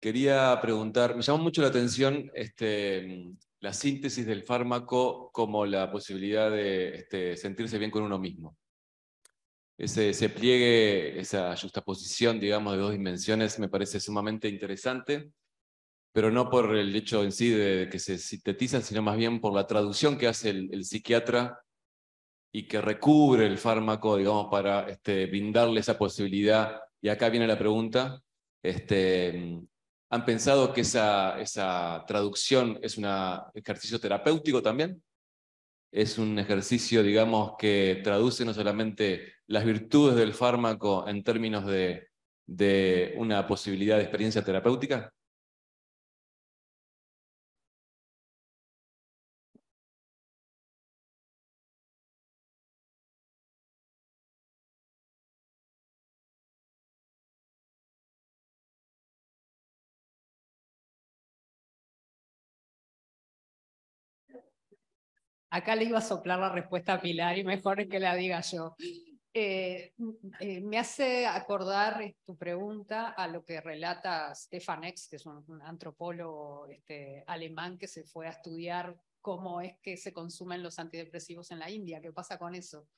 Quería preguntar, me llamó mucho la atención este, la síntesis del fármaco como la posibilidad de este, sentirse bien con uno mismo. Ese, pliegue, esa justaposición, digamos, de dos dimensiones me parece sumamente interesante, pero no por el hecho en sí de que se sintetizan, sino más bien por la traducción que hace el, psiquiatra y que recubre el fármaco, digamos, para este, brindarle esa posibilidad. Y acá viene la pregunta, este, ¿Han pensado que esa, esa traducción es un ejercicio terapéutico también? Es un ejercicio, digamos, que traduce no solamente las virtudes del fármaco en términos de, de una posibilidad de experiencia terapéutica? Acá le iba a soplar la respuesta a Pilar y mejor que la diga yo. Eh, eh, me hace acordar eh, tu pregunta a lo que relata Stefan X, que es un, antropólogo este, alemán que se fue a estudiar cómo es que se consumen los antidepresivos en la India, qué pasa con eso.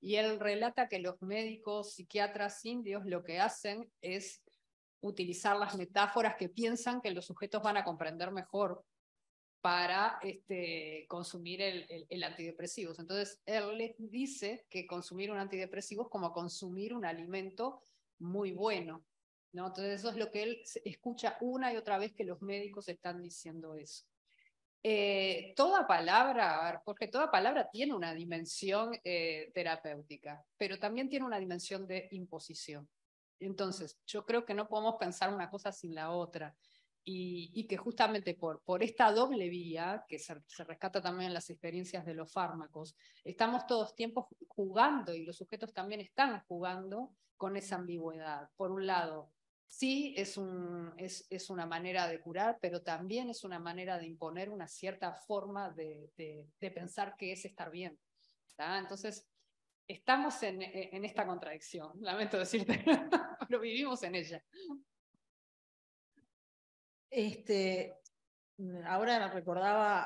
Y él relata que los médicos psiquiatras indios lo que hacen es utilizar las metáforas que piensan que los sujetos van a comprender mejor para este, consumir el, el, antidepresivo. Entonces, él les dice que consumir un antidepresivo es como consumir un alimento muy bueno. ¿no? Entonces, eso es lo que él escucha una y otra vez que los médicos están diciendo eso. Eh, toda palabra, porque toda palabra tiene una dimensión eh, terapéutica, pero también tiene una dimensión de imposición. Entonces, yo creo que no podemos pensar una cosa sin la otra y, que justamente por, por esta doble vía, que se, rescata también en las experiencias de los fármacos, estamos todos tiempos jugando y los sujetos también están jugando con esa ambigüedad. Por un lado, sí es, un, es, es una manera de curar, pero también es una manera de imponer una cierta forma de, de, pensar que es estar bien. Entonces, estamos en, en esta contradicción, lamento decirte, pero vivimos en ella. Este, mm, ahora recordaba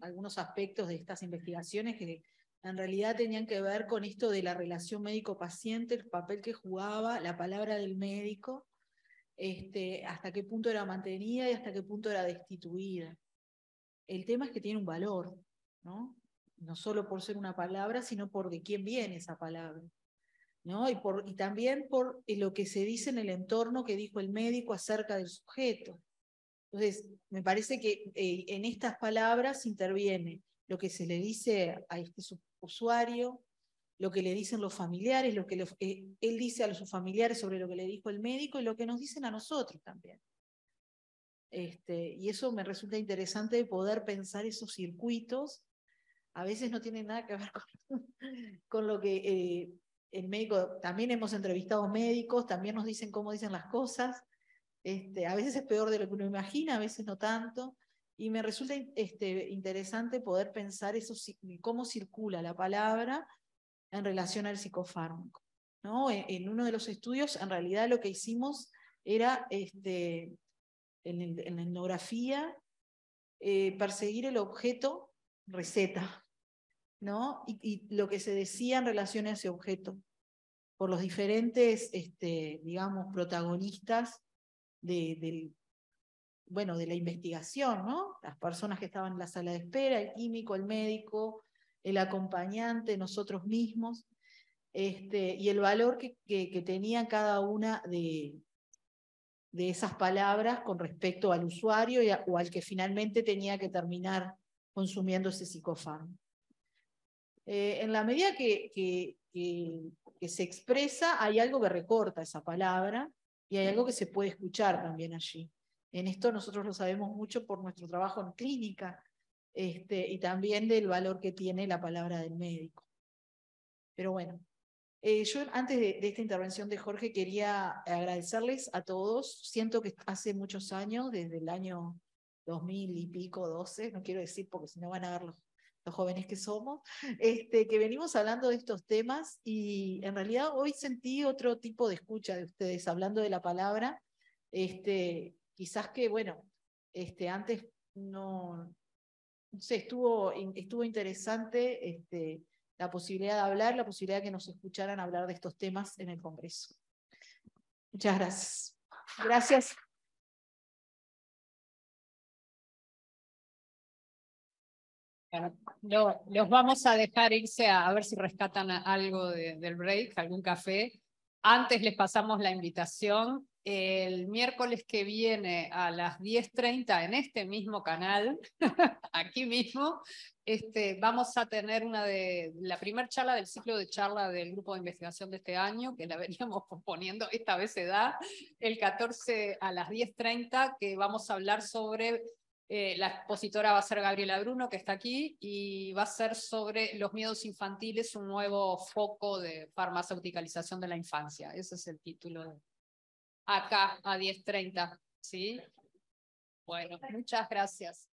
algunos aspectos de estas investigaciones que en realidad tenían que ver con esto de la relación médico-paciente, el papel que jugaba, la palabra del médico, este, hasta qué punto era mantenida y hasta qué punto era destituida. El tema es que tiene un valor, ¿no? No solo por ser una palabra, sino por de quién viene esa palabra. ¿no? Y, por, y también por lo que se dice en el entorno que dijo el médico acerca del sujeto. Entonces, me parece que eh, en estas palabras interviene lo que se le dice a este usuario, lo que le dicen los familiares, lo que eh, él dice a sus familiares sobre lo que le dijo el médico y lo que nos dicen a nosotros también. Este, y eso me resulta interesante poder pensar esos circuitos. A veces no tienen nada que ver con, lo que eh, el médico, también hemos entrevistado médicos, también nos dicen cómo dicen las cosas, este, a veces es peor de lo que uno imagina, a veces no tanto. Y me resulta este, interesante poder pensar eso, cómo circula la palabra en relación al psicofármaco. ¿no? En, uno de los estudios, en realidad lo que hicimos era este, en, la etnografía eh, perseguir el objeto receta, ¿no? Y, lo que se decía en relación a ese objeto, por los diferentes, este, digamos, protagonistas de, bueno, de la investigación, ¿no? Las personas que estaban en la sala de espera, el químico, el médico, el acompañante, nosotros mismos, este, y el valor que, que, tenía cada una de, de esas palabras con respecto al usuario o al que finalmente tenía que terminar consumiendo ese psicofármaco. Eh, en la medida que, que, se expresa, hay algo que recorta esa palabra y hay algo que se puede escuchar también allí. En esto nosotros lo sabemos mucho por nuestro trabajo en clínica este, y también del valor que tiene la palabra del médico. Pero bueno, eh, yo antes de, esta intervención de Jorge quería agradecerles a todos. Siento que hace muchos años, desde el año 2000 y pico, 12, no quiero decir porque si no van a ver los los jóvenes que somos, este, que venimos hablando de estos temas y en realidad hoy sentí otro tipo de escucha de ustedes hablando de la palabra. Este, quizás que, bueno, este, antes no, no sé, estuvo, estuvo interesante este, la posibilidad de hablar, la posibilidad de que nos escucharan hablar de estos temas en el Congreso. Muchas gracias. Gracias. Los vamos a dejar irse a, ver si rescatan algo del break, algún café. Antes les pasamos la invitación. El miércoles que viene a las 10.30 en este mismo canal, aquí mismo, este, vamos a tener una de la primera charla del ciclo de charla del grupo de investigación de este año, que la veníamos posponiendo, esta vez se da, el 14 a las 10.30, que vamos a hablar sobre eh, la expositora va a ser Gabriela Bruno, que está aquí, y va a ser sobre los miedos infantiles, un nuevo foco de farmaceuticalización de la infancia. Ese es el título acá a 10.30. ¿sí? Bueno, muchas gracias.